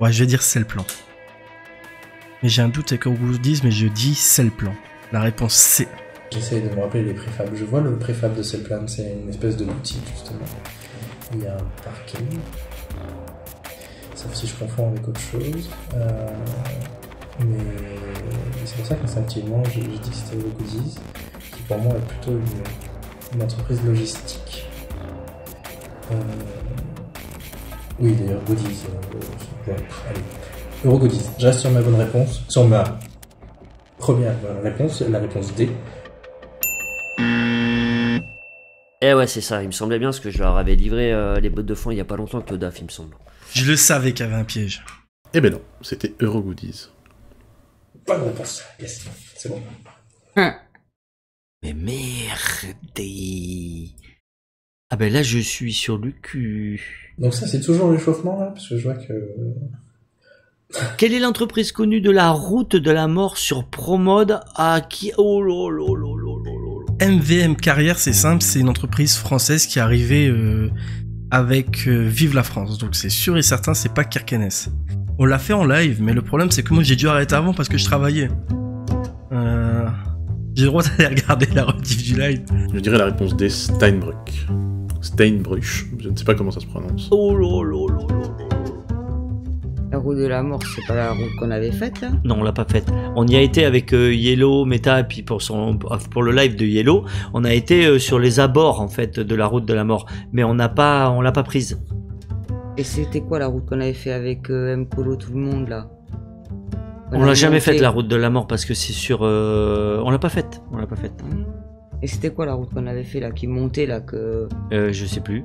Ouais, je vais dire c'est le plan. Mais j'ai un doute avec Euro Goodies, mais je dis c'est le plan. La réponse c'est. J'essaie de me rappeler les préfabs. Je vois le préfab de Cellplan, c'est une espèce de boutique justement. Il y a un parking. Sauf si je confonds avec autre chose. Euh, mais c'est pour ça qu'instinctivement j'ai dit que c'était Goodies, qui pour moi est plutôt une, entreprise logistique. Euh, oui d'ailleurs Goodies. euh, allez. Eurogoodies. Je reste sur ma bonne réponse. Sur ma première réponse, la réponse D. Eh ouais, c'est ça. Il me semblait bien parce que je leur avais livré euh, les bottes de foin il y a pas longtemps DAF, il me semble. Je le savais qu'il y avait un piège. Eh ben non, c'était Eurogoodies. Bonne réponse. Yes, c'est bon. Mais merde. Ah ben là, je suis sur le cul. Donc ça, c'est toujours l'échauffement là, parce que je vois que. Quelle est l'entreprise connue de la route de la mort sur Promode? À qui Oh là là là. MVM Carrière, c'est simple, c'est une entreprise française qui est arrivée euh, avec euh, Vive la France. Donc c'est sûr et certain, c'est pas Kirkenes. On l'a fait en live, mais le problème c'est que moi j'ai dû arrêter avant parce que je travaillais. Euh, j'ai le droit d'aller regarder la rediff du live. Je dirais la réponse D, Steinbrück. Steinbrüch, je ne sais pas comment ça se prononce. Oh là là là là là. La route de la mort, c'est pas la route qu'on avait faite là Non, on l'a pas faite. On y a été avec euh, Yellow, Meta, et puis pour, son, pour le live de Yellow, on a été euh, sur les abords en fait de la route de la mort, mais on n'a pas, on l'a pas prise. Et c'était quoi la route qu'on avait fait avec euh, M-Colo, tout le monde là? On l'a jamais faite la route de la mort parce que c'est sur, euh, on l'a pas faite, on l'a pas faite. Et c'était quoi la route qu'on avait fait là, qui montait là que... Euh, je sais plus.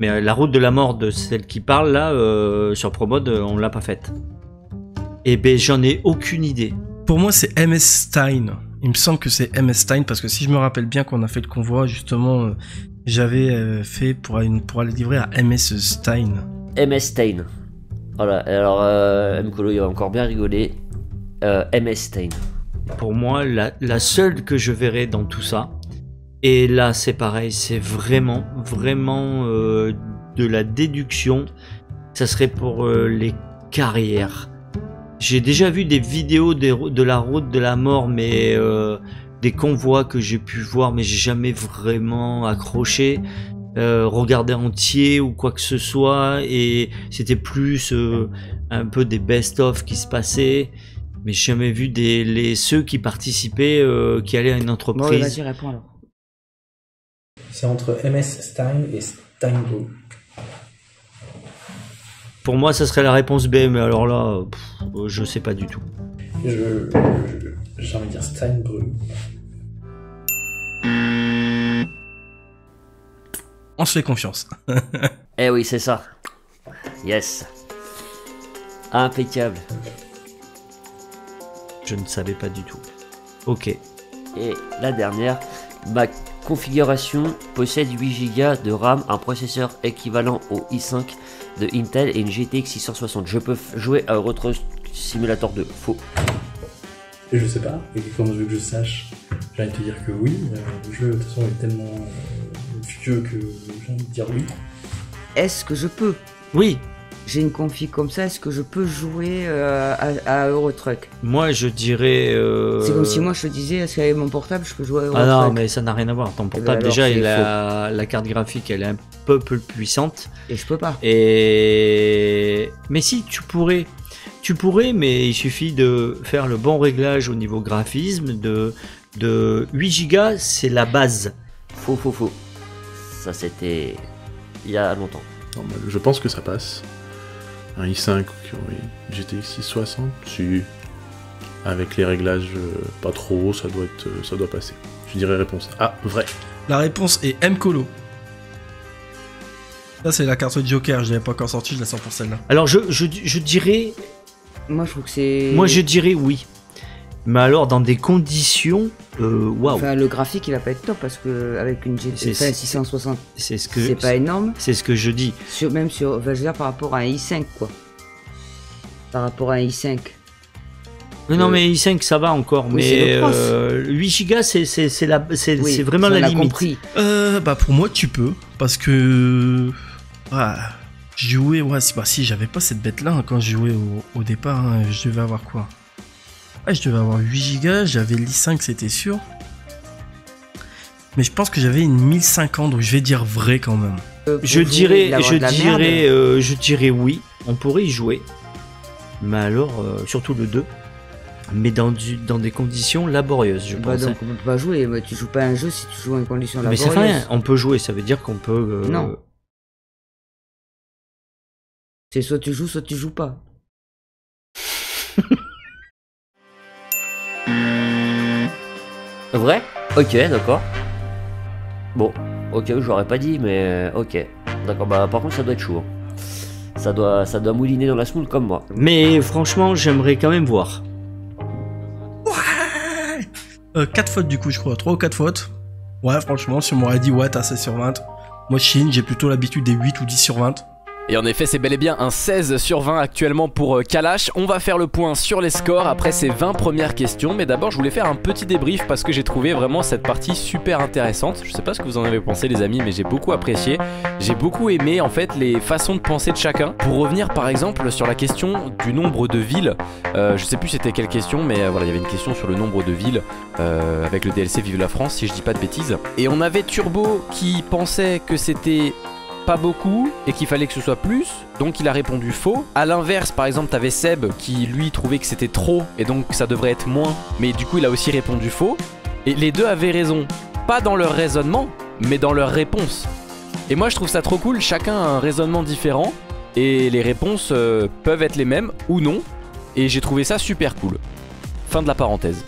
Mais euh, la route de la mort de celle qui parle là euh, sur Promode, euh, on l'a pas faite. Et ben j'en ai aucune idée. Pour moi c'est MS Stein. Il me semble que c'est MS Stein parce que si je me rappelle bien qu'on a fait le convoi, justement, euh, j'avais euh, fait pour, une, pour aller livrer à MS Stein. MS Stain. Voilà, alors euh, M. Colo, il va encore bien rigoler. Euh, MS Stain. Pour moi, la, la seule que je verrai dans tout ça, et là c'est pareil, c'est vraiment, vraiment euh, de la déduction, ça serait pour euh, les carrières. J'ai déjà vu des vidéos des de la route de la mort, mais euh, des convois que j'ai pu voir, mais j'ai jamais vraiment accroché, euh, regardé entier ou quoi que ce soit, et c'était plus euh, un peu des best-of qui se passaient mais j'ai jamais vu des les ceux qui participaient euh, qui allaient à une Bon, entreprise. vas-y, réponds alors. C'est entre MS Stein et Steinbrück. Pour moi, ça serait la réponse B, mais alors là, pff, je sais pas du tout. Je, j'ai envie de dire Steinbrück. On se fait confiance. *laughs* Eh oui, c'est ça. Yes. Impeccable. Je ne savais pas du tout. Ok. Et la dernière, ma configuration possède 8 Go de RAM, un processeur équivalent au i5 de Intel et une GTX 660. Je peux jouer à Euro Truck Simulator 2. Faux. Et je sais pas, et comment je veux que je sache? J'ai envie de te dire que oui, euh, le jeu de toute façon est tellement euh, vieux que j'ai envie de dire oui. Est-ce que je peux? Oui, J'ai une config comme ça, est-ce que je peux jouer euh, à, à Eurotruck? Moi je dirais. euh, C'est comme si moi je te disais, est-ce qu'avec mon portable je peux jouer à Eurotruck Ah non, mais ça n'a rien à voir. Ton portable, alors, déjà, c'est il a- la carte graphique, elle est un peu plus puissante. Et je peux pas. Et mais si tu pourrais, tu pourrais, mais il suffit de faire le bon réglage au niveau graphisme. De, de 8 Go, c'est la base. Faux, faux, faux. Ça, c'était il y a longtemps. Non, je pense que ça passe. Un i5, oui. GTX 660, si. Avec les réglages euh, pas trop hauts, ça doit, être, euh, ça doit passer. Je dirais réponse A, vrai. La réponse est M Colo. Ça, c'est la carte Joker. Je l'avais pas encore sortie, je la sors pour celle-là. Alors, je, je, je dirais, Moi, je trouve que c'est. moi, je dirais oui. Mais alors, dans des conditions, euh, waouh. Enfin, le graphique, il va pas être top parce que avec une GT c'est- 660, C'est ce que, c'est pas énorme. c'est ce que je dis. Sur, même sur, enfin, je veux dire, par rapport à un i5, quoi. Par rapport à un i5. Mais non, Euh, mais i5 ça va encore. oui, mais le cross. euh, 8 Go c'est c'est c'est la c'est Oui, vraiment la limite. compris. Euh, bah pour moi tu peux parce que ah, je jouais ouais si, bah, si j'avais pas cette bête là quand je jouais au, au départ hein, je devais avoir quoi? Ah, je devais avoir 8 Go j'avais l'i5 c'était sûr mais je pense que j'avais une 1050 donc je vais dire vrai quand même Euh, Je dirais je dirais euh, je dirais oui. On pourrait y jouer. Mais alors euh, surtout le 2 mais dans du dans des conditions laborieuses, je Bah, pense. donc hein. on peut pas jouer, bah, tu joues pas à un jeu si tu joues à une condition Mais ça fait rien, on peut jouer, ça veut dire qu'on peut euh, Non. C'est soit tu joues, soit tu joues pas. *laughs* Vrai? Ok, d'accord. Bon, ok, je l'aurais pas dit, mais euh, ok. D'accord, bah par contre, ça doit être chaud. hein. Ça doit, ça doit mouliner dans la smoule comme moi. Mais franchement, j'aimerais quand même voir. euh, 4 fautes du coup je crois 3 ou 4 fautes ouais franchement si on m'aurait dit ouais t'as 16 sur 20 moi Chine j'ai plutôt l'habitude des 8 ou 10 sur 20 Et en effet, c'est bel et bien un 16 sur 20 actuellement pour euh, Kalash. On va faire le point sur les scores après ces 20 premières questions. Mais d'abord, je voulais faire un petit débrief parce que j'ai trouvé vraiment cette partie super intéressante. Je sais pas ce que vous en avez pensé, les amis, mais j'ai beaucoup apprécié. J'ai beaucoup aimé en fait les façons de penser de chacun. Pour revenir par exemple sur la question du nombre de villes, euh, je sais plus c'était quelle question, mais euh, voilà, il y avait une question sur le nombre de villes euh, avec le DLC Vive la France, si je dis pas de bêtises. Et on avait Turbo qui pensait que c'était pas beaucoup et qu'il fallait que ce soit plus, donc il a répondu faux. À l'inverse, par exemple, t'avais Seb qui lui trouvait que c'était trop et donc ça devrait être moins, mais du coup il a aussi répondu faux. Et les deux avaient raison, pas dans leur raisonnement, mais dans leur réponse. Et moi je trouve ça trop cool, chacun a un raisonnement différent et les réponses euh, peuvent être les mêmes ou non, et j'ai trouvé ça super cool. Fin de la parenthèse.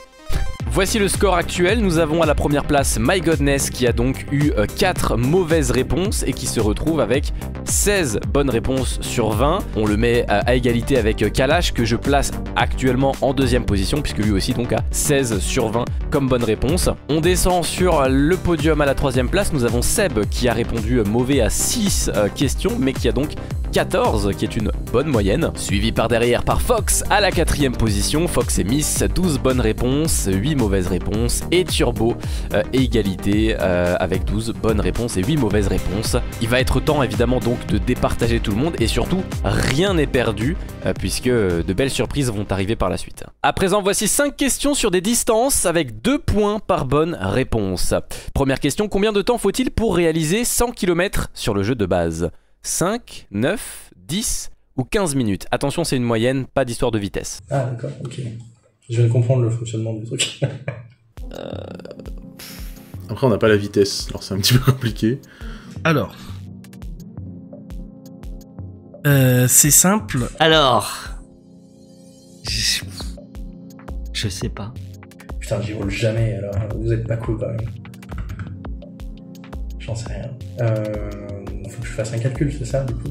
Voici le score actuel. Nous avons à la première place My Godness qui a donc eu 4 mauvaises réponses et qui se retrouve avec 16 bonnes réponses sur 20. On le met à, égalité avec euh, Kalash que je place actuellement en deuxième position puisque lui aussi donc a 16 sur 20 comme bonne réponse. On descend sur le podium à la troisième place. Nous avons Seb qui a répondu mauvais à 6 euh, questions mais qui a donc 14, qui est une bonne moyenne. Suivi par derrière par Fox à la quatrième position. Fox et Miss, 12 bonnes réponses, 8 mauvaises réponses. Et Turbo, euh, égalité euh, avec 12 bonnes réponses et 8 mauvaises réponses. Il va être temps évidemment donc de départager tout le monde et surtout rien n'est perdu euh, puisque de belles surprises vont arriver par la suite. À présent, voici 5 questions sur des distances avec 2 points par bonne réponse. Première question, combien de temps faut-il pour réaliser 100 km sur le jeu de base? 5, 9, 10 ou 15 minutes. Attention, c'est une moyenne, pas d'histoire de vitesse. Ah, d'accord, ok. Je viens de comprendre le fonctionnement du truc. *laughs* Après, on n'a pas la vitesse, alors c'est un petit peu compliqué. alors euh, c'est simple Alors, je, je sais pas. Putain, j'y roule jamais, alors vous êtes pas cool quand même. J'en sais rien. Euh, un calcul, c'est ça, du coup?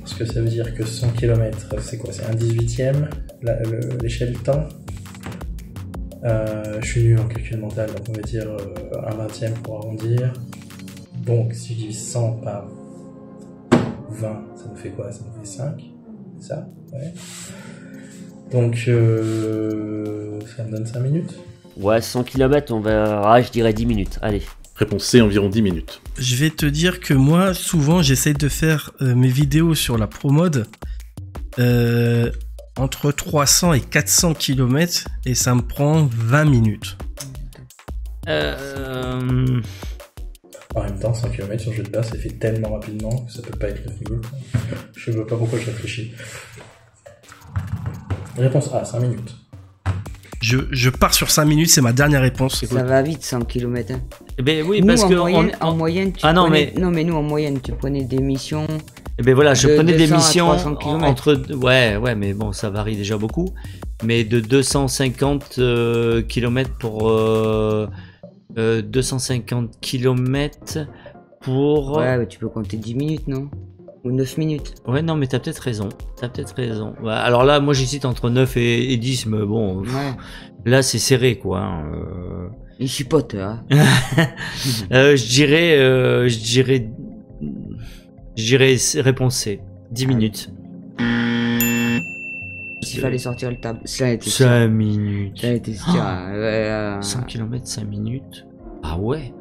Parce que ça veut dire que 100 km, c'est quoi? C'est un 18ème, la- le- l'échelle temps Euh, Je suis nul en calcul mental, donc on va dire euh, un 20ème pour arrondir. Donc, si je divise 100 par 20, ça nous fait quoi? Ça nous fait 5, c'est ça? Ouais. Donc, euh, ça me donne 5 minutes Ouais, 100 km, on verra, je dirais 10 minutes. Allez. Réponse C, environ 10 minutes. Je vais te dire que moi, souvent, j'essaie de faire euh, mes vidéos sur la Pro Mode euh, entre 300 et 400 km et ça me prend 20 minutes. Euh, En même temps, 100 km sur jeu de base, ça fait tellement rapidement que ça peut pas être 9 minutes. Je sais pas pourquoi je réfléchis. Réponse A, 5 minutes. Je, je pars sur 5 minutes, c'est ma dernière réponse. Ça va vite 100 km. Hein. Eh ben oui, nous, parce en, que moyenne, on- en moyenne, tu Ah non, prenais- mais- Non, mais nous, en moyenne, tu prenais des missions. Eh ben voilà, je De prenais des 200 à missions 300 kilomètres. entre ouais ouais mais bon ça varie déjà beaucoup mais de 250 euh, km pour euh, euh, 250 km pour Ouais, mais tu peux compter 10 minutes, non? Ou 9 minutes. Ouais, non mais t'as peut-être raison t'as peut-être raison Ouais, alors là moi j'hésite entre 9 et, et 10 mais bon pff, Ouais. là c'est serré quoi hein, euh. Il chipote, hein. *laughs* Euh, je dirais euh, je dirais je dirais réponse C 10 minutes S'il fallait sortir le tab. Ça était sûr. 5 minutes Ça sûr. Ah. Ouais, euh, 100 km 5 minutes. Ah ouais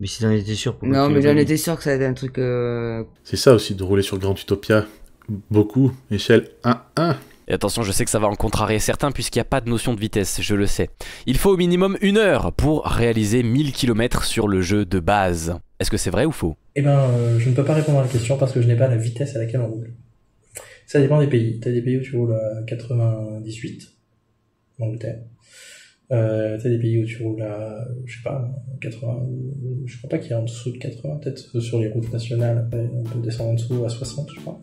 Mais si t'en étais sûr, pourquoi Non, mais j'en pas étais sûr que ça allait être un truc. euh, C'est ça aussi de rouler sur Grand Utopia. Beaucoup. Échelle 1-1. Et attention, je sais que ça va en contrarier certains puisqu'il n'y a pas de notion de vitesse, je le sais. Il faut au minimum une heure pour réaliser 1000 km sur le jeu de base. Est-ce que c'est vrai ou faux? Eh ben, euh, je ne peux pas répondre à la question parce que je n'ai pas la vitesse à laquelle on roule. Ça dépend des pays. T'as des pays où tu roules à 98, en Angleterre. Euh, t'as des pays où tu roules à, je sais pas, 80, je crois pas qu'il y ait en dessous de 80, peut-être sur les routes nationales, on peut descendre en dessous à 60, je crois.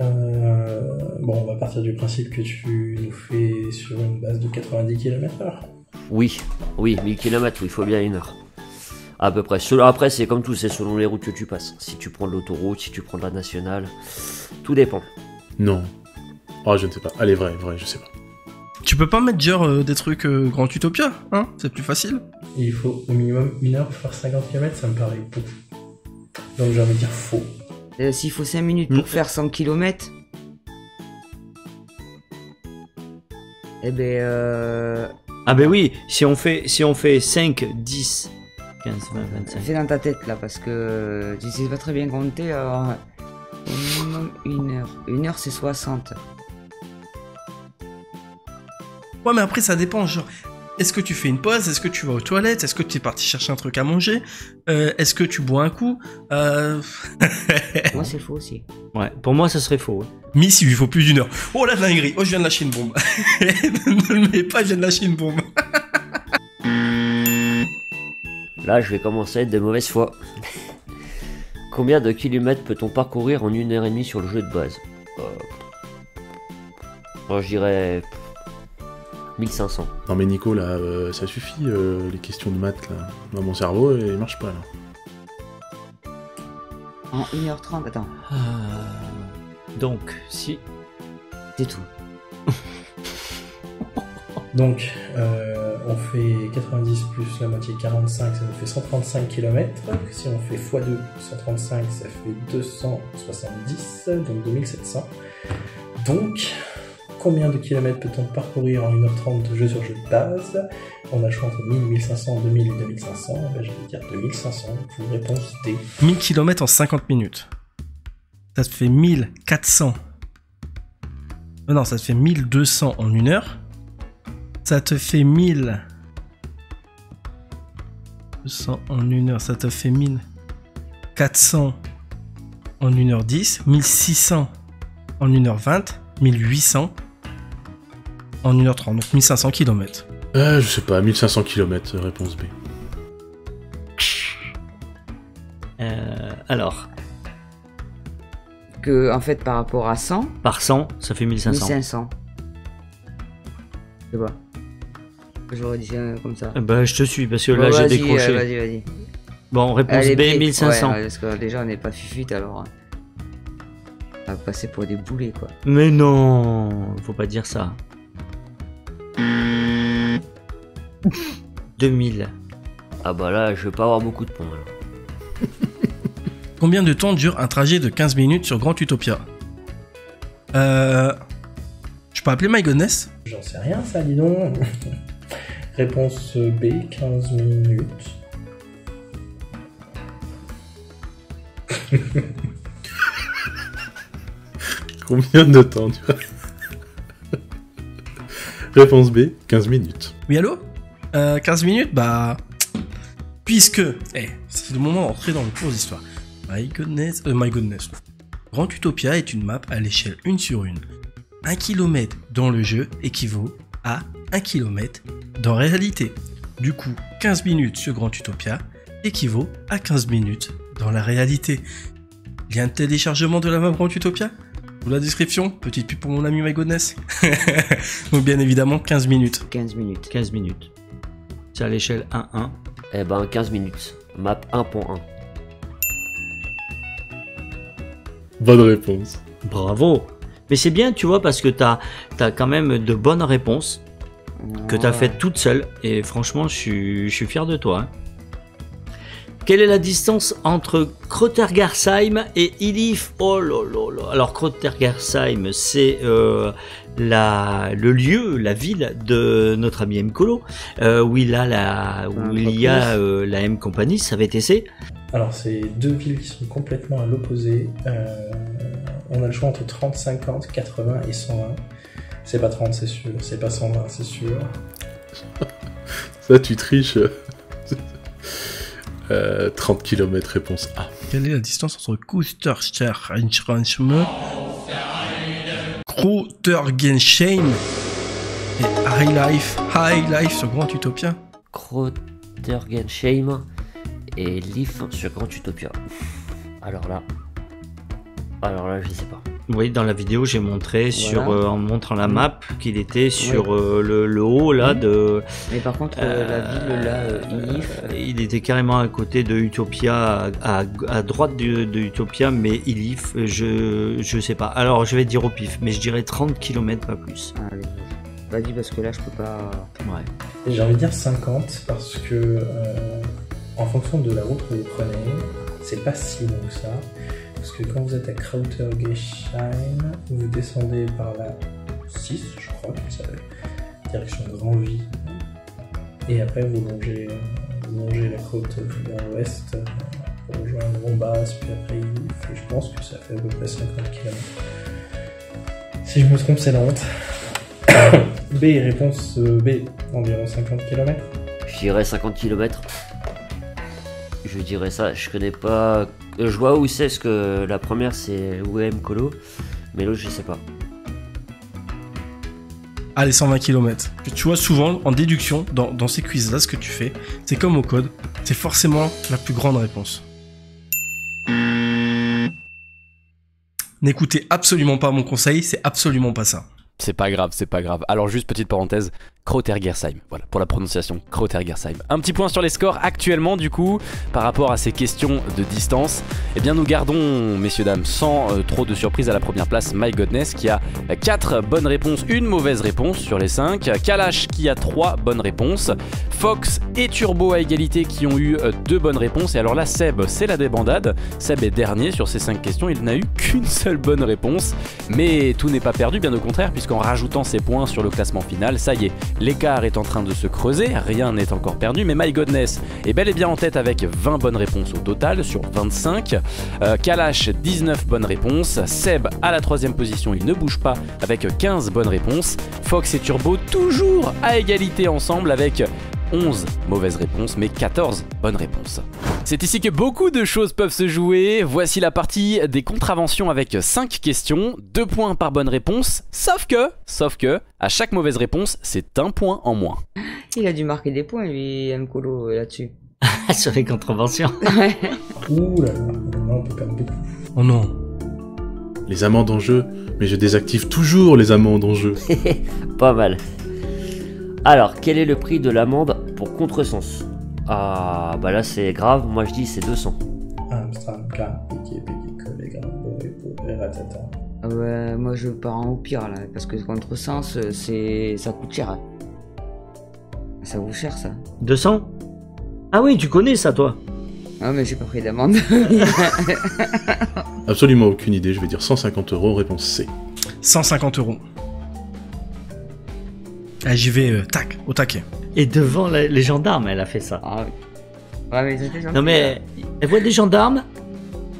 Euh, bon, on va partir du principe que tu nous fais sur une base de 90 km heure. Oui, oui, 1000 km, oui, il faut bien une heure. À peu près. Après, c'est comme tout, c'est selon les routes que tu passes. Si tu prends de l'autoroute, si tu prends de la nationale, tout dépend. Non. Oh, je ne sais pas. Allez, vrai, vrai, je sais pas. Tu peux pas mettre genre euh, des trucs euh, Grand Utopia, hein C'est plus facile. Il faut au minimum une heure pour faire 50 km, ça me paraît beaucoup. Donc j'ai envie de dire faux. euh, S'il faut 5 minutes pour Mm. faire 100 km. Eh ben, euh, Ah ben oui, si on fait, si on fait 5, 10, 15, 20, 25. fais dans ta tête là, parce que tu sais pas très bien compter. Alors, au minimum une heure. Une heure, c'est 60. Ouais, mais après, ça dépend. Genre, est-ce que tu fais une pause? Est-ce que tu vas aux toilettes? Est-ce que tu es parti chercher un truc à manger? Euh, Est-ce que tu bois un coup? Euh... *laughs* Moi, c'est faux aussi. Ouais, pour moi ça serait faux. ouais. Miss, il lui faut plus d'une heure. Oh la dinguerie Oh, je viens de lâcher une bombe. *laughs* ne le mets pas, je viens de lâcher une bombe. *laughs* Là, je vais commencer à être de mauvaise foi. Combien de kilomètres peut-on parcourir en une heure et demie sur le jeu de base? Euh, Moi, je dirais 1500. Non, mais Nico, là, euh, ça suffit, euh, les questions de maths, là. Dans mon cerveau, il marche pas, là. En 1h30, attends, Euh, donc, si. c'est tout. *laughs* Donc euh, on fait 90 plus la moitié 45, ça nous fait 135 km. Si on fait x2, 135, ça fait 270, donc 2700. Donc, combien de kilomètres peut-on parcourir en 1h30 de jeu sur jeu de base On a choix entre 1000, 1500, 2000 et 2500. Ben, je vais dire 2500 pour réponse D. 1000 km en 50 minutes. Ça te fait 1400. Euh, non, ça te fait 1200 en une heure. Ça te fait 1000. 200 en une heure. Ça te fait 1400 en 1h10. 1600 en 1h20. 1800 en 1h30. Donc 1500 km. Euh, je sais pas, 1500 km, réponse B. Euh, alors, Que, en fait, par rapport à 100, par 100, ça fait 1500. 1500. Je sais pas. J'aurais dit euh, comme ça. Eh ben, je te suis parce que Bon, là j'ai décroché. euh, Vas-y, vas-y. Bon, réponse Allez, B, pied. 1500. Ouais, parce que déjà, on n'est pas fufute alors. On va passer pour des boulets, quoi. Mais non, faut pas dire ça. 2000. Ah bah là, je vais pas avoir beaucoup de points. alors. *laughs* Combien de temps dure un trajet de 15 minutes sur Grand Utopia? Euh. Je peux appeler My Goodness? J'en sais rien, ça, dis donc. *laughs* réponse B, 15 minutes. *laughs* Combien de temps tu Réponse B, 15 minutes. Oui, allô? Euh, 15 minutes Bah. Puisque. Eh, c'est le moment d'entrer dans le cours d'histoire. My Goodness. Euh, My Goodness. Grand Utopia est une map à l'échelle 1 sur 1. 1 km dans le jeu équivaut à 1 km dans réalité. Du coup, 15 minutes sur Grand Utopia équivaut à 15 minutes dans la réalité. Lien de téléchargement de la map Grand Utopia Sous la description, petite pub pour mon ami My Goodness. *laughs* Donc bien évidemment 15 minutes. 15 minutes. 15 minutes. À l'échelle 1-1. Eh ben 15 minutes. Map 1.1. Bonne réponse. Bravo. Mais c'est bien, tu vois, parce que t'as as quand même de bonnes réponses que t'as faites toute seule. Et franchement, je suis, je suis fier de toi. hein. Quelle est la distance entre Krotergersheim et Ilif? Oh là là là. Alors Krotergersheim, c'est euh, la, le lieu, la ville de notre ami Mkolo, euh, où il a la, où il y a euh, la M Company, sa VTC. Alors, c'est deux villes qui sont complètement à l'opposé. Euh, on a le choix entre 30, 50, 80 et 120. C'est pas 30, c'est sûr. C'est pas 120, c'est sûr. *laughs* Ça, tu triches. Euh, 30 km, réponse A. Quelle est la distance entre Kustersterheim Krotergensheim et High Life High Life sur Grand Utopia Krotergensheim et Leaf sur Grand Utopia. Alors là. Alors là, je sais pas. Vous voyez, dans la vidéo, j'ai montré sur, euh, en montrant la map qu'il était sur euh, le, le haut là de. Mais par contre, euh, la ville là, euh, Ilif, Euh, il était carrément à côté de Utopia, à, à droite de, de Utopia, mais Ilif, je je sais pas. Alors je vais dire au pif, mais je dirais 30 km pas plus. ah, allez, vas-y parce que là je peux pas. Ouais. J'ai envie de dire 50 parce que, euh, en fonction de la route que vous prenez, c'est pas si long que ça. Parce que quand vous êtes à Krautergesheim, vous descendez par la 6, je crois que ça direction Grandville. Et après, vous longez, vous longez la côte vers l'ouest euh, pour rejoindre Bombas, puis après, je pense que ça fait à peu près 50 km. Si je me trompe, c'est la honte. *coughs* B, réponse euh, B, environ 50 km. Je dirais 50 km. Je dirais ça. Je connais pas. Je vois où c'est, parce que la première c'est UM Colo. Mais l'autre, je sais pas. Allez, 120 km. Tu vois, souvent, en déduction, dans, dans ces quiz-là, ce que tu fais, c'est comme au code, c'est forcément la plus grande réponse. N'écoutez absolument pas mon conseil, c'est absolument pas ça. C'est pas grave, c'est pas grave. Alors juste petite parenthèse, Krotergersheim. Voilà, pour la prononciation, Krotergersheim. Un petit point sur les scores actuellement du coup, par rapport à ces questions de distance. Eh bien nous gardons, messieurs dames, sans euh, trop de surprise à la première place, My Godness qui a 4 bonnes réponses, une mauvaise réponse sur les 5. Kalash qui a 3 bonnes réponses. Fox et Turbo à égalité qui ont eu 2 bonnes réponses. Et alors là, Seb, c'est la débandade. Seb est dernier sur ces 5 questions, il n'a eu qu'une seule bonne réponse. Mais tout n'est pas perdu, bien au contraire, puisqu'en rajoutant ses points sur le classement final, ça y est, l'écart est en train de se creuser, rien n'est encore perdu, mais My Godness est bel et bien en tête avec 20 bonnes réponses au total sur 25. Euh, Kalash, 19 bonnes réponses. Seb à la troisième position, il ne bouge pas avec 15 bonnes réponses. Fox et Turbo toujours à égalité ensemble avec 11 mauvaises réponses, mais 14 bonnes réponses. C'est ici que beaucoup de choses peuvent se jouer. Voici la partie des contraventions avec 5 questions, 2 points par bonne réponse, sauf que, sauf que, à chaque mauvaise réponse, c'est un point en moins. Il a dû marquer des points lui, Mkolo là-dessus. *laughs* Sur les contraventions. Ouh là là, là, on peut perdre beaucoup. Oh non. Les amendes en jeu, mais je désactive toujours les amendes en jeu. *laughs* Pas mal. Alors, quel est le prix de l'amende pour contresens? Ah, bah là c'est grave, moi je dis c'est 200. Amstram, Clam, Piqué, Piqué, Collègue, Boré, Boré, Ratata. Ah ouais, moi je pars en au pire là, parce que contresens, euh, c'est ça coûte cher. Ça vous cher ça 200 Ah oui, tu connais ça toi Ah mais j'ai pas pris d'amende. *laughs* Absolument aucune idée, je vais dire 150 euros, réponse C. 150 euros. Ah, j'y vais, euh, tac, au taquet. Et devant la- les gendarmes, elle a fait ça. ah oui. Ouais mais. Non mais, elle voit des gendarmes,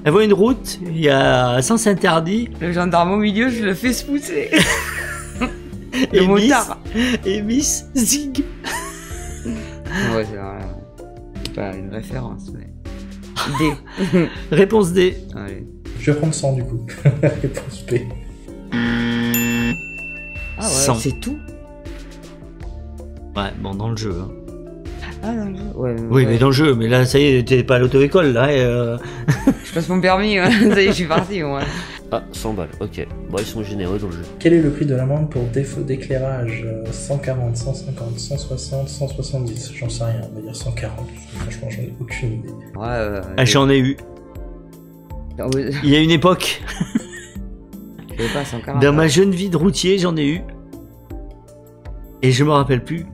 elle voit une route, il y a un sens interdit, Le gendarme au milieu, je le fais se pousser. *laughs* et Le Miss, motard. et Miss Zig. Ouais, c'est vrai. C'est pas une référence, mais. D. *laughs* Réponse D. Allez. Je vais prendre 100 du coup. *laughs* Réponse B. Ah ouais, Cent. c'est tout Ouais, bon, dans le jeu. hein. Ah non, je- ouais, Oui, ouais. mais dans le jeu. Mais là, ça y est, t'es pas à l'auto-école, là. et, euh, *laughs* Je passe mon permis, ouais. *laughs* ça y est, je suis parti, moi. Ah, 100 balles, ok. Bon, ils sont généreux dans le jeu. Quel est le prix de l'amende pour défaut d'éclairage Euh, 140, 150, 160, 170 J'en sais rien, on va dire 140. Franchement, j'en ai aucune idée. Ouais, euh, Ah, j'en ai eu. Ah Il y a une époque, je sais pas, 140. dans ma jeune vie de routier, j'en ai eu. Et je me rappelle plus.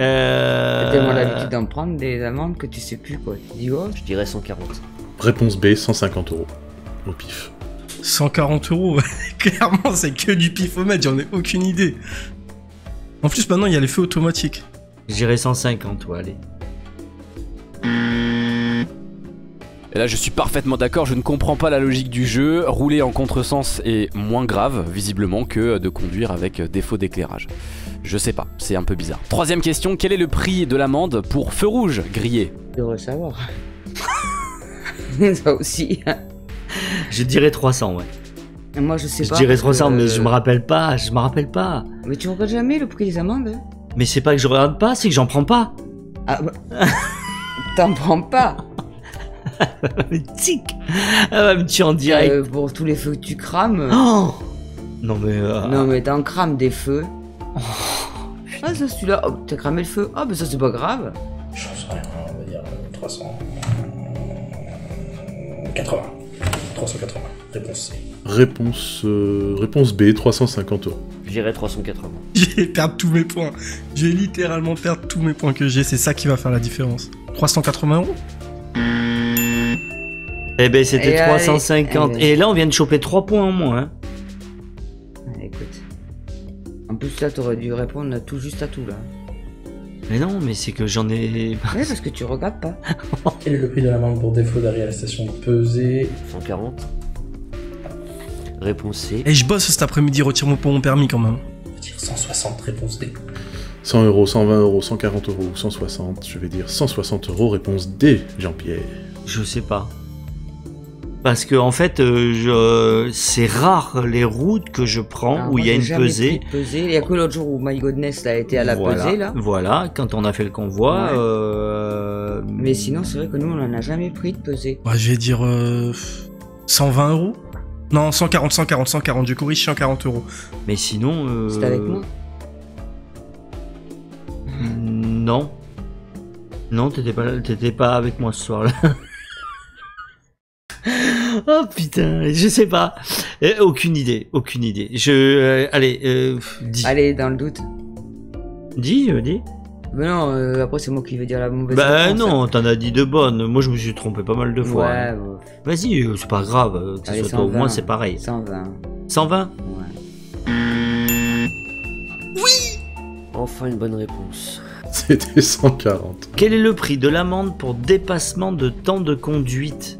Euh... T'as tellement l'habitude d'en prendre des amendes que tu sais plus quoi. Tu dis oh, Je dirais 140. Réponse B, 150 euros. Au pif. 140 euros, *laughs* clairement, c'est que du pifomètre, j'en ai aucune idée. En plus, maintenant, il y a les feux automatiques. Je dirais 150, ouais, allez. Et là, je suis parfaitement d'accord, je ne comprends pas la logique du jeu. Rouler en contresens est moins grave, visiblement, que de conduire avec défaut d'éclairage. Je sais pas, c'est un peu bizarre. Troisième question, quel est le prix de l'amende pour feu rouge grillé? Devrais savoir. *laughs* Ça aussi. Je dirais 300, ouais. Moi je sais Je pas. dirais parce 300, que, mais je euh, me rappelle pas, je me rappelle pas. Mais tu regardes jamais le prix des amendes hein? Mais c'est pas que je regarde pas, c'est que j'en prends pas. Ah bah. *laughs* T'en prends pas *laughs* tic Elle va me tuer en direct. Euh, Pour tous les feux que tu crames. Oh non mais... euh, Non mais t'en crames des feux. Ah ça celui-là, oh, t'as cramé le feu. Ah bah ça c'est pas grave. J'en sais rien, on va dire euh, 300. 80. 380. Réponse C. Réponse, euh, réponse B, 350 euros. Je dirais 380. Je vais perdre tous mes points. Je vais littéralement perdre tous mes points que j'ai, c'est ça qui va faire la différence. 380 euros? Eh ben c'était Et allez, 350. allez. Et là on vient de choper 3 points en moins. hein. Allez, écoute. En plus là t'aurais dû répondre à tout juste à tout là. Mais non, mais c'est que j'en ai... Ouais parce que tu regardes pas. *laughs* Quel est le prix de l'amende pour défaut à la station de pesée 140. Réponse C. Et je bosse cet après-midi, retire-moi pour mon permis quand même. Dire 160. Réponse D. 100 euros, 120 euros, 140 euros, 160, je vais dire 160 euros, réponse D, Jean-Pierre. Je sais pas. Parce que en fait, euh, je... c'est rare les routes que je prends Alors, où il y a une jamais pesée. pris de pesée. Il y a que l'autre jour où My Godness là, a été à la voilà, pesée là. Voilà, quand on a fait le convoi. Ouais. euh, Mais sinon c'est vrai que nous on en a jamais pris de pesée. Ouais, je vais dire euh, 120 euros Non, 140, 140, 140, je corrige 140 euros. Mais sinon. euh, C'était avec moi Non. Non, t'étais pas, là- t'étais pas avec moi ce soir-là. *laughs* *laughs* oh putain, je sais pas. Euh, aucune idée, aucune idée. Je, euh, allez, euh, dis, Allez dans le doute. dis, euh, dis. Mais non, euh, après c'est moi qui vais dire la mauvaise Bah réponse, hein. non, t'en as dit de bonnes. Moi, je me suis trompé pas mal de fois. Ouais, hein. bon, Vas-y, c'est pas grave. Que ce Allez, soit toi ou 120. moi, c'est pareil. 120. 120 Ouais. Enfin une bonne réponse. C'était 140. Quel est le prix de l'amende pour dépassement de temps de conduite?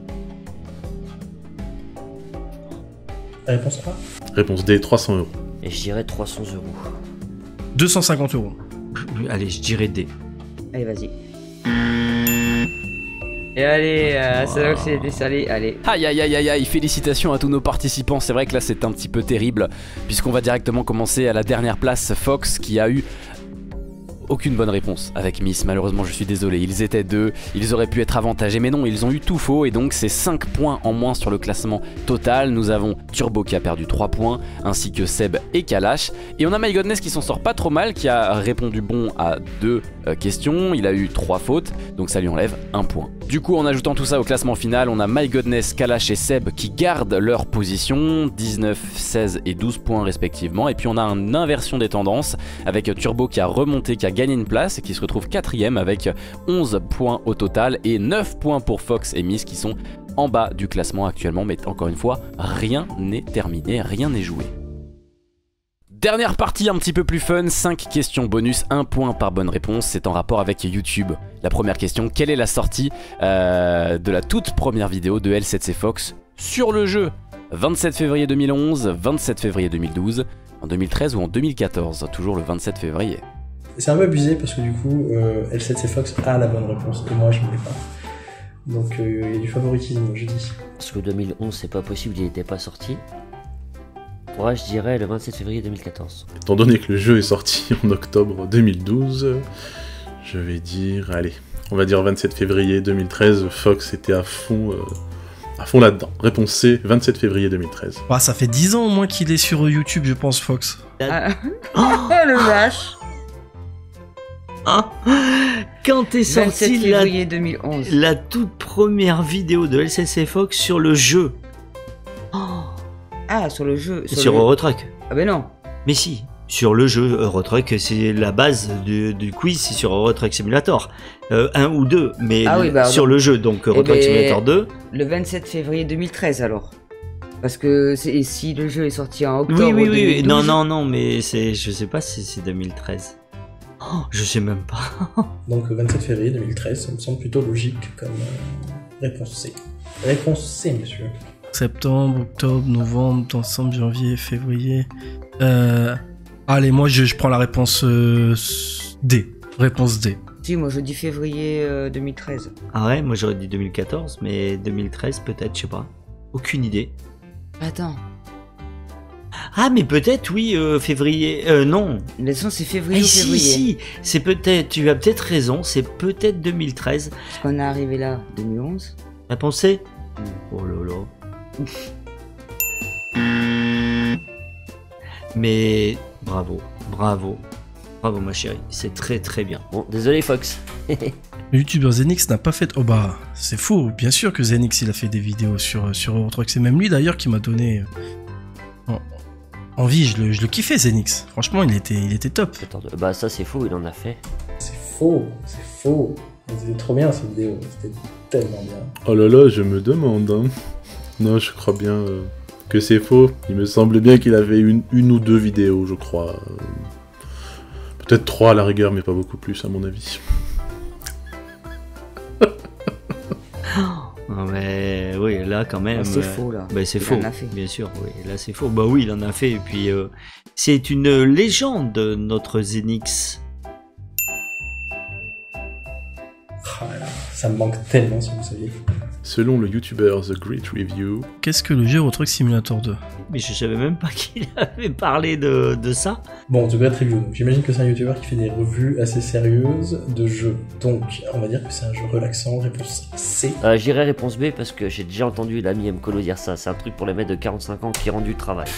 Réponse A. Réponse D, 300 euros. Et je dirais 300 euros. 250 euros. Allez, je dirais D. Allez, vas-y. Et allez, euh, c'est là que c'est été salé. Allez. Aïe aïe aïe aïe aïe, félicitations à tous nos participants. C'est vrai que là c'est un petit peu terrible, puisqu'on va directement commencer à la dernière place, Fox, qui a eu aucune bonne réponse avec Miss, malheureusement je suis désolé, ils étaient deux, ils auraient pu être avantagés, mais non, ils ont eu tout faux et donc c'est 5 points en moins sur le classement total. Nous avons Turbo qui a perdu 3 points, ainsi que Seb et Kalash. Et on a My Godness qui s'en sort pas trop mal, qui a répondu bon à 2 euh, question. Il a eu 3 fautes, donc ça lui enlève 1 point. Du coup, en ajoutant tout ça au classement final, on a MyGodness, Kalash et Seb qui gardent leur position, 19, 16 et 12 points respectivement. Et puis on a une inversion des tendances avec Turbo qui a remonté, qui a gagné une place et qui se retrouve quatrième avec 11 points au total et 9 points pour Fox et Miss qui sont en bas du classement actuellement. Mais encore une fois, rien n'est terminé, rien n'est joué. Dernière partie un petit peu plus fun, 5 questions bonus, 1 point par bonne réponse, c'est en rapport avec YouTube. La première question, quelle est la sortie euh, de la toute première vidéo de L7C Fox sur le jeu? 27 février 2011, 27 février 2012, en 2013 ou en 2014, toujours le 27 février. C'est un peu abusé parce que du coup, euh, L7C Fox a la bonne réponse et moi je ne l'ai pas. Donc euh, il y a du favoritisme, je dis. Parce que 2011, c'est pas possible, il n'était pas sorti. Moi, je dirais le 27 février 2014. Étant donné que le jeu est sorti *laughs* en octobre 2012, je vais dire, allez, on va dire 27 février 2013, Fox était à fond, euh, à fond là-dedans. Réponse C, 27 février 2013. Ah, ça fait 10 ans au moins qu'il est sur YouTube, je pense, Fox. Ah. *laughs* Oh le vache Ah, Quand est 27 sortie la, février 2011. la toute première vidéo de LCC Fox sur le jeu? Ah, sur le jeu. Sur le- Eurotruck Ah ben non. Mais si, sur le jeu Eurotruck, c'est la base du, du quiz, c'est sur Eurotruck Simulator. Euh, un ou deux, mais Ah oui, bah, sur donc- le jeu, donc Eurotruck ben- Simulator 2. Le 27 février 2013 alors. Parce que c'est- si le jeu est sorti en octobre oui, oui, oui. 2012, Non, non, non, mais c'est, je sais pas si c'est 2013. Oh, je sais même pas. *laughs* Donc 27 février 2013, ça me semble plutôt logique comme euh, réponse C. Réponse C, monsieur. Septembre, octobre, novembre, décembre, janvier, février. Euh... Allez, moi je, je prends la réponse euh, D. Réponse D. Si, moi je dis février euh, 2013. Ah ouais, moi j'aurais dit 2014, mais 2013 peut-être, je sais pas. Aucune idée. Attends. Ah, mais peut-être, oui, euh, février. Euh, non. Façon, c'est Ah, février ou si, février. si. C'est peut-être, tu as peut-être raison, c'est peut-être 2013. Parce qu'on est arrivé là, 2011. Réponse C Mm. Oh là là. Mais bravo, bravo, bravo ma chérie, c'est très très bien. Bon, désolé Fox. *laughs* Le youtubeur Zenix n'a pas fait. Oh bah, c'est faux. Bien sûr que Zenix il a fait des vidéos sur, sur Eurotruck. C'est même lui d'ailleurs qui m'a donné euh, en- envie. Je le, je le kiffais Zenix. Franchement, il était, il était top. Attends, bah ça c'est faux, il en a fait. C'est faux, c'est faux. C'était trop bien cette vidéo, c'était tellement bien. Oh là là, je me demande. hein. Non, je crois bien euh, que c'est faux. Il me semble bien qu'il avait une, une ou deux vidéos, je crois. Euh, Peut-être trois à la rigueur, mais pas beaucoup plus à mon avis. *laughs* Ah, mais oui, là quand même. Ah, c'est euh, faux là. bah, c'est Il faux, en a fait. bien sûr. Oui, là c'est faux. Bah oui, il en a fait. Et puis euh, c'est une légende notre Zenix. Ah là là, ça me manque tellement si vous saviez. Selon le youtubeur The Great Review, Qu'est-ce que le jeu Eurotruck Simulator 2 Mais je savais même pas *laughs* qu'il avait parlé de, de ça. Bon, The Great Review, j'imagine que c'est un youtubeur qui fait des revues assez sérieuses de jeux. Donc, on va dire que c'est un jeu relaxant, réponse C. Euh, J'irai réponse B parce que j'ai déjà entendu l'ami Mkolo dire ça. C'est un truc pour les mecs de 45 ans qui rendent du travail.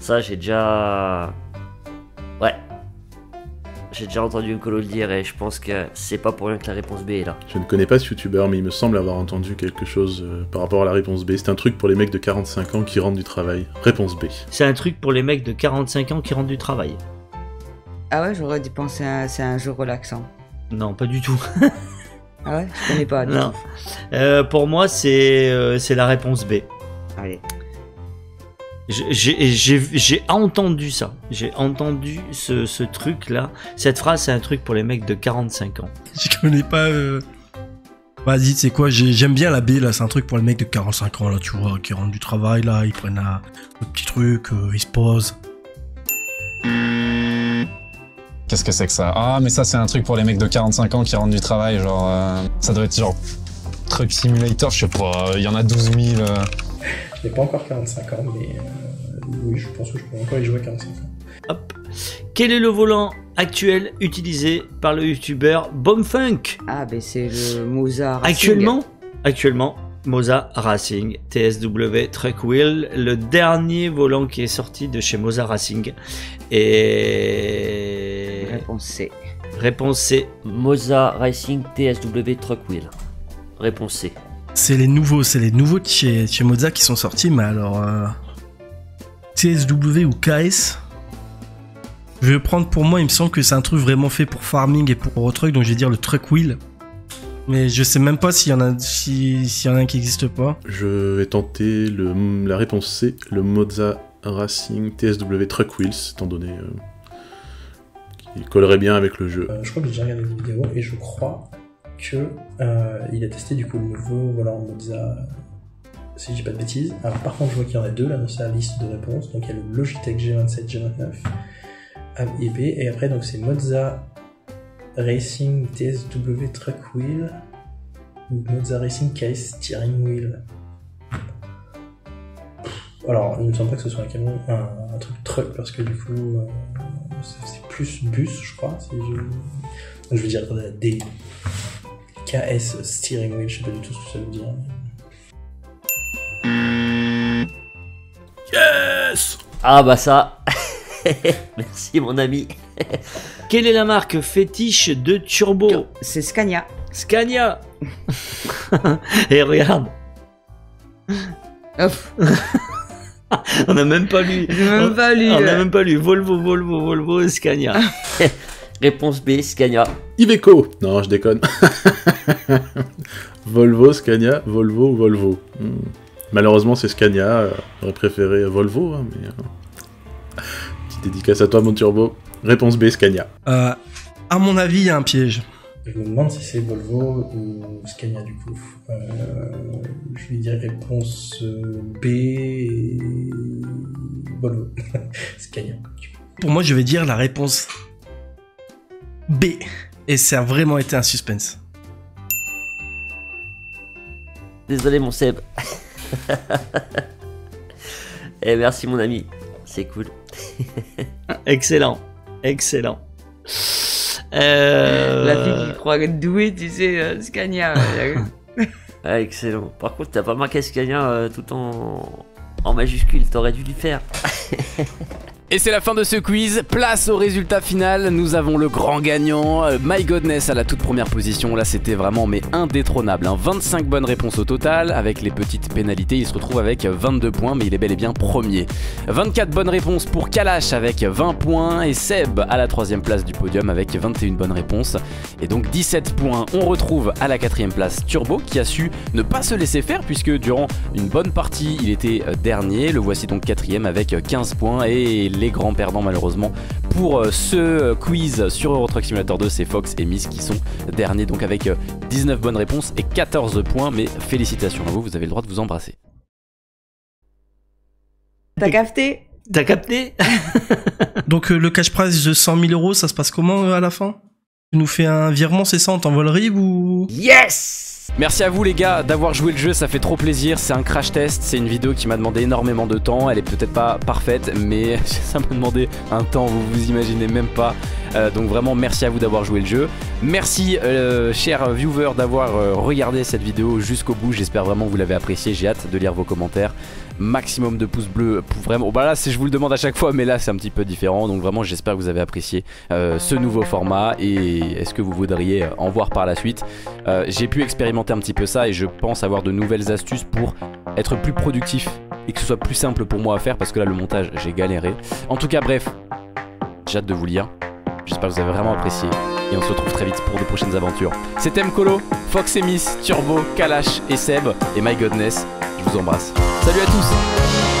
Ça, j'ai déjà. J'ai déjà entendu Mkolo le dire et je pense que c'est pas pour rien que la réponse B est là. je ne connais pas ce youtubeur, mais il me semble avoir entendu quelque chose euh, par rapport à la réponse B. C'est un truc pour les mecs de 45 ans qui rentrent du travail. Réponse B. C'est un truc pour les mecs de 45 ans qui rendent du travail. Ah ouais, j'aurais dû penser à c'est un jeu relaxant. Non, pas du tout. *laughs* Ah ouais, je connais pas. du Non. tout. Euh, pour moi, c'est euh, c'est la réponse B. Allez. J'ai- J'ai j'ai- j'ai entendu ça. J'ai entendu ce, ce truc-là. Cette phrase, c'est un truc pour les mecs de 45 ans. *laughs* Je connais pas. euh, Vas-y, tu sais quoi, j'ai- j'aime bien la B là, c'est un truc pour les mecs de 45 ans là, tu vois, qui rentrent du travail là, ils prennent la- le petit truc, euh, ils se posent. Qu'est-ce que c'est que ça? Ah, mais ça, c'est un truc pour les mecs de 45 ans qui rentrent du travail. Genre, euh, ça doit être genre Truck Simulator, je sais pas, il y en a 12 000. Je n'ai pas encore 45 ans, mais euh, oui, je pense que je peux encore y jouer à 45 ans. Hop. Quel est le volant actuel utilisé par le youtubeur Bombfunk? Ah ben c'est le Mozart. Racing. Actuellement, actuellement, Moza Racing TSW Truck Wheel, le dernier volant qui est sorti de chez Moza Racing. Et Réponse C. réponse C. Moza Racing TSW Truck Wheel. Réponse C. C'est les nouveaux, c'est les nouveaux de chez, chez Moza qui sont sortis, mais alors. euh, TSW ou KS Je vais prendre pour moi, il me semble que c'est un truc vraiment fait pour farming et pour Eurotruck, donc je vais dire le Truck Wheel. Mais je sais même pas s'il y en a, si- s'il y en a un qui existe pas. Je vais tenter le, la réponse C, le Moza Racing TSW Truck Wheels, étant donné euh, qu'il collerait bien avec le jeu. Euh, je crois que j'ai déjà regardé des vidéos et je crois que euh, il a testé du coup le nouveau volant Moza, si je dis pas de bêtises. Alors par contre, je vois qu'il y en a deux là dans sa liste de réponses. Donc il y a le Logitech G27, G29 A et après donc c'est Moza Racing TSW Truck Wheel. Monza Racing KS Steering Wheel. Alors, il me semble pas que ce soit un camion, un, truc truck, parce que du coup, euh, c'est plus bus, je crois. je... je veux dire des KS Steering Wheel, je sais pas du tout ce que ça veut dire. Yes Ah bah ça. *laughs* Merci mon ami. Quelle est la marque fétiche de Turbo? C'est Scania. Scania *laughs* Et regarde, *laughs* on n'a même pas lu. j'ai même pas lu. On n'a même pas lu Volvo, Volvo, Volvo, Scania. Réponse B, Scania. Iveco Non, je déconne. *laughs* Volvo, Scania, Volvo, Volvo. Hmm. Malheureusement, c'est Scania. euh, J'aurais préféré Volvo, hein, mais... euh, Petite dédicace à toi, mon turbo. Réponse B, Scania. Euh, à mon avis, il y a un piège. Je me demande si c'est Volvo ou Scania du coup. Euh, je vais dire réponse B et Volvo. *laughs* Scania. Pour moi, je vais dire la réponse B. Et ça a vraiment été un suspense. Désolé mon Seb. *laughs* Et merci mon ami. C'est cool. *laughs* Excellent, excellent. Euh, La fille qui croit être douée, tu sais, euh, Scania. *laughs* Ah, excellent. Par contre, t'as pas marqué Scania euh, tout en, en majuscule. T'aurais dû le faire. Et c'est la fin de ce quiz. Place au résultat final. Nous avons le grand gagnant, euh, My Godness à la toute première position. Là, c'était vraiment mais indétrônable. hein. 25 bonnes réponses au total. Avec les petites pénalités, il se retrouve avec 22 points, mais il est bel et bien premier. 24 bonnes réponses pour Kalash avec 20 points. Et Seb à la troisième place du podium avec 21 bonnes réponses. Et donc 17 points. On retrouve à la quatrième place Turbo qui a su ne pas se laisser faire puisque durant une bonne partie, il était euh, dernier. Le voici donc quatrième avec euh, 15 points. Et les grands perdants malheureusement pour euh, ce euh, quiz sur Euro Truck Simulator 2, c'est Fox et Miss qui sont derniers. Donc avec euh, 19 bonnes réponses et 14 points. Mais félicitations à vous, vous avez le droit de vous embrasser. T'as capté? T'as capté? *laughs* Donc, euh, le cash prize de 100 000 euros, ça se passe comment euh, à la fin? Tu nous fais un virement, c'est ça? On t'envoie le RIB ou? Yes Merci à vous les gars d'avoir joué le jeu, ça fait trop plaisir. C'est un crash test, c'est une vidéo qui m'a demandé énormément de temps. Elle est peut-être pas parfaite, mais *laughs* ça m'a demandé un temps, vous vous imaginez même pas. Euh, donc vraiment merci à vous d'avoir joué le jeu. Merci euh, chers viewers d'avoir euh, regardé cette vidéo jusqu'au bout. J'espère vraiment que vous l'avez apprécié. J'ai hâte de lire vos commentaires. Maximum de pouces bleus pour vraiment. Bah là, c'est- je vous le demande à chaque fois, mais là c'est un petit peu différent. Donc vraiment, j'espère que vous avez apprécié euh, ce nouveau format et est-ce que vous voudriez euh, en voir par la suite? Euh, J'ai pu expérimenter un petit peu ça et je pense avoir de nouvelles astuces pour être plus productif et que ce soit plus simple pour moi à faire parce que là le montage j'ai galéré. En tout cas bref, j'ai hâte de vous lire. J'espère que vous avez vraiment apprécié et on se retrouve très vite pour de prochaines aventures. C'était Mkolo, Fox et Miss, Turbo, Kalash et Seb et My Godness. Je vous embrasse. Salut à tous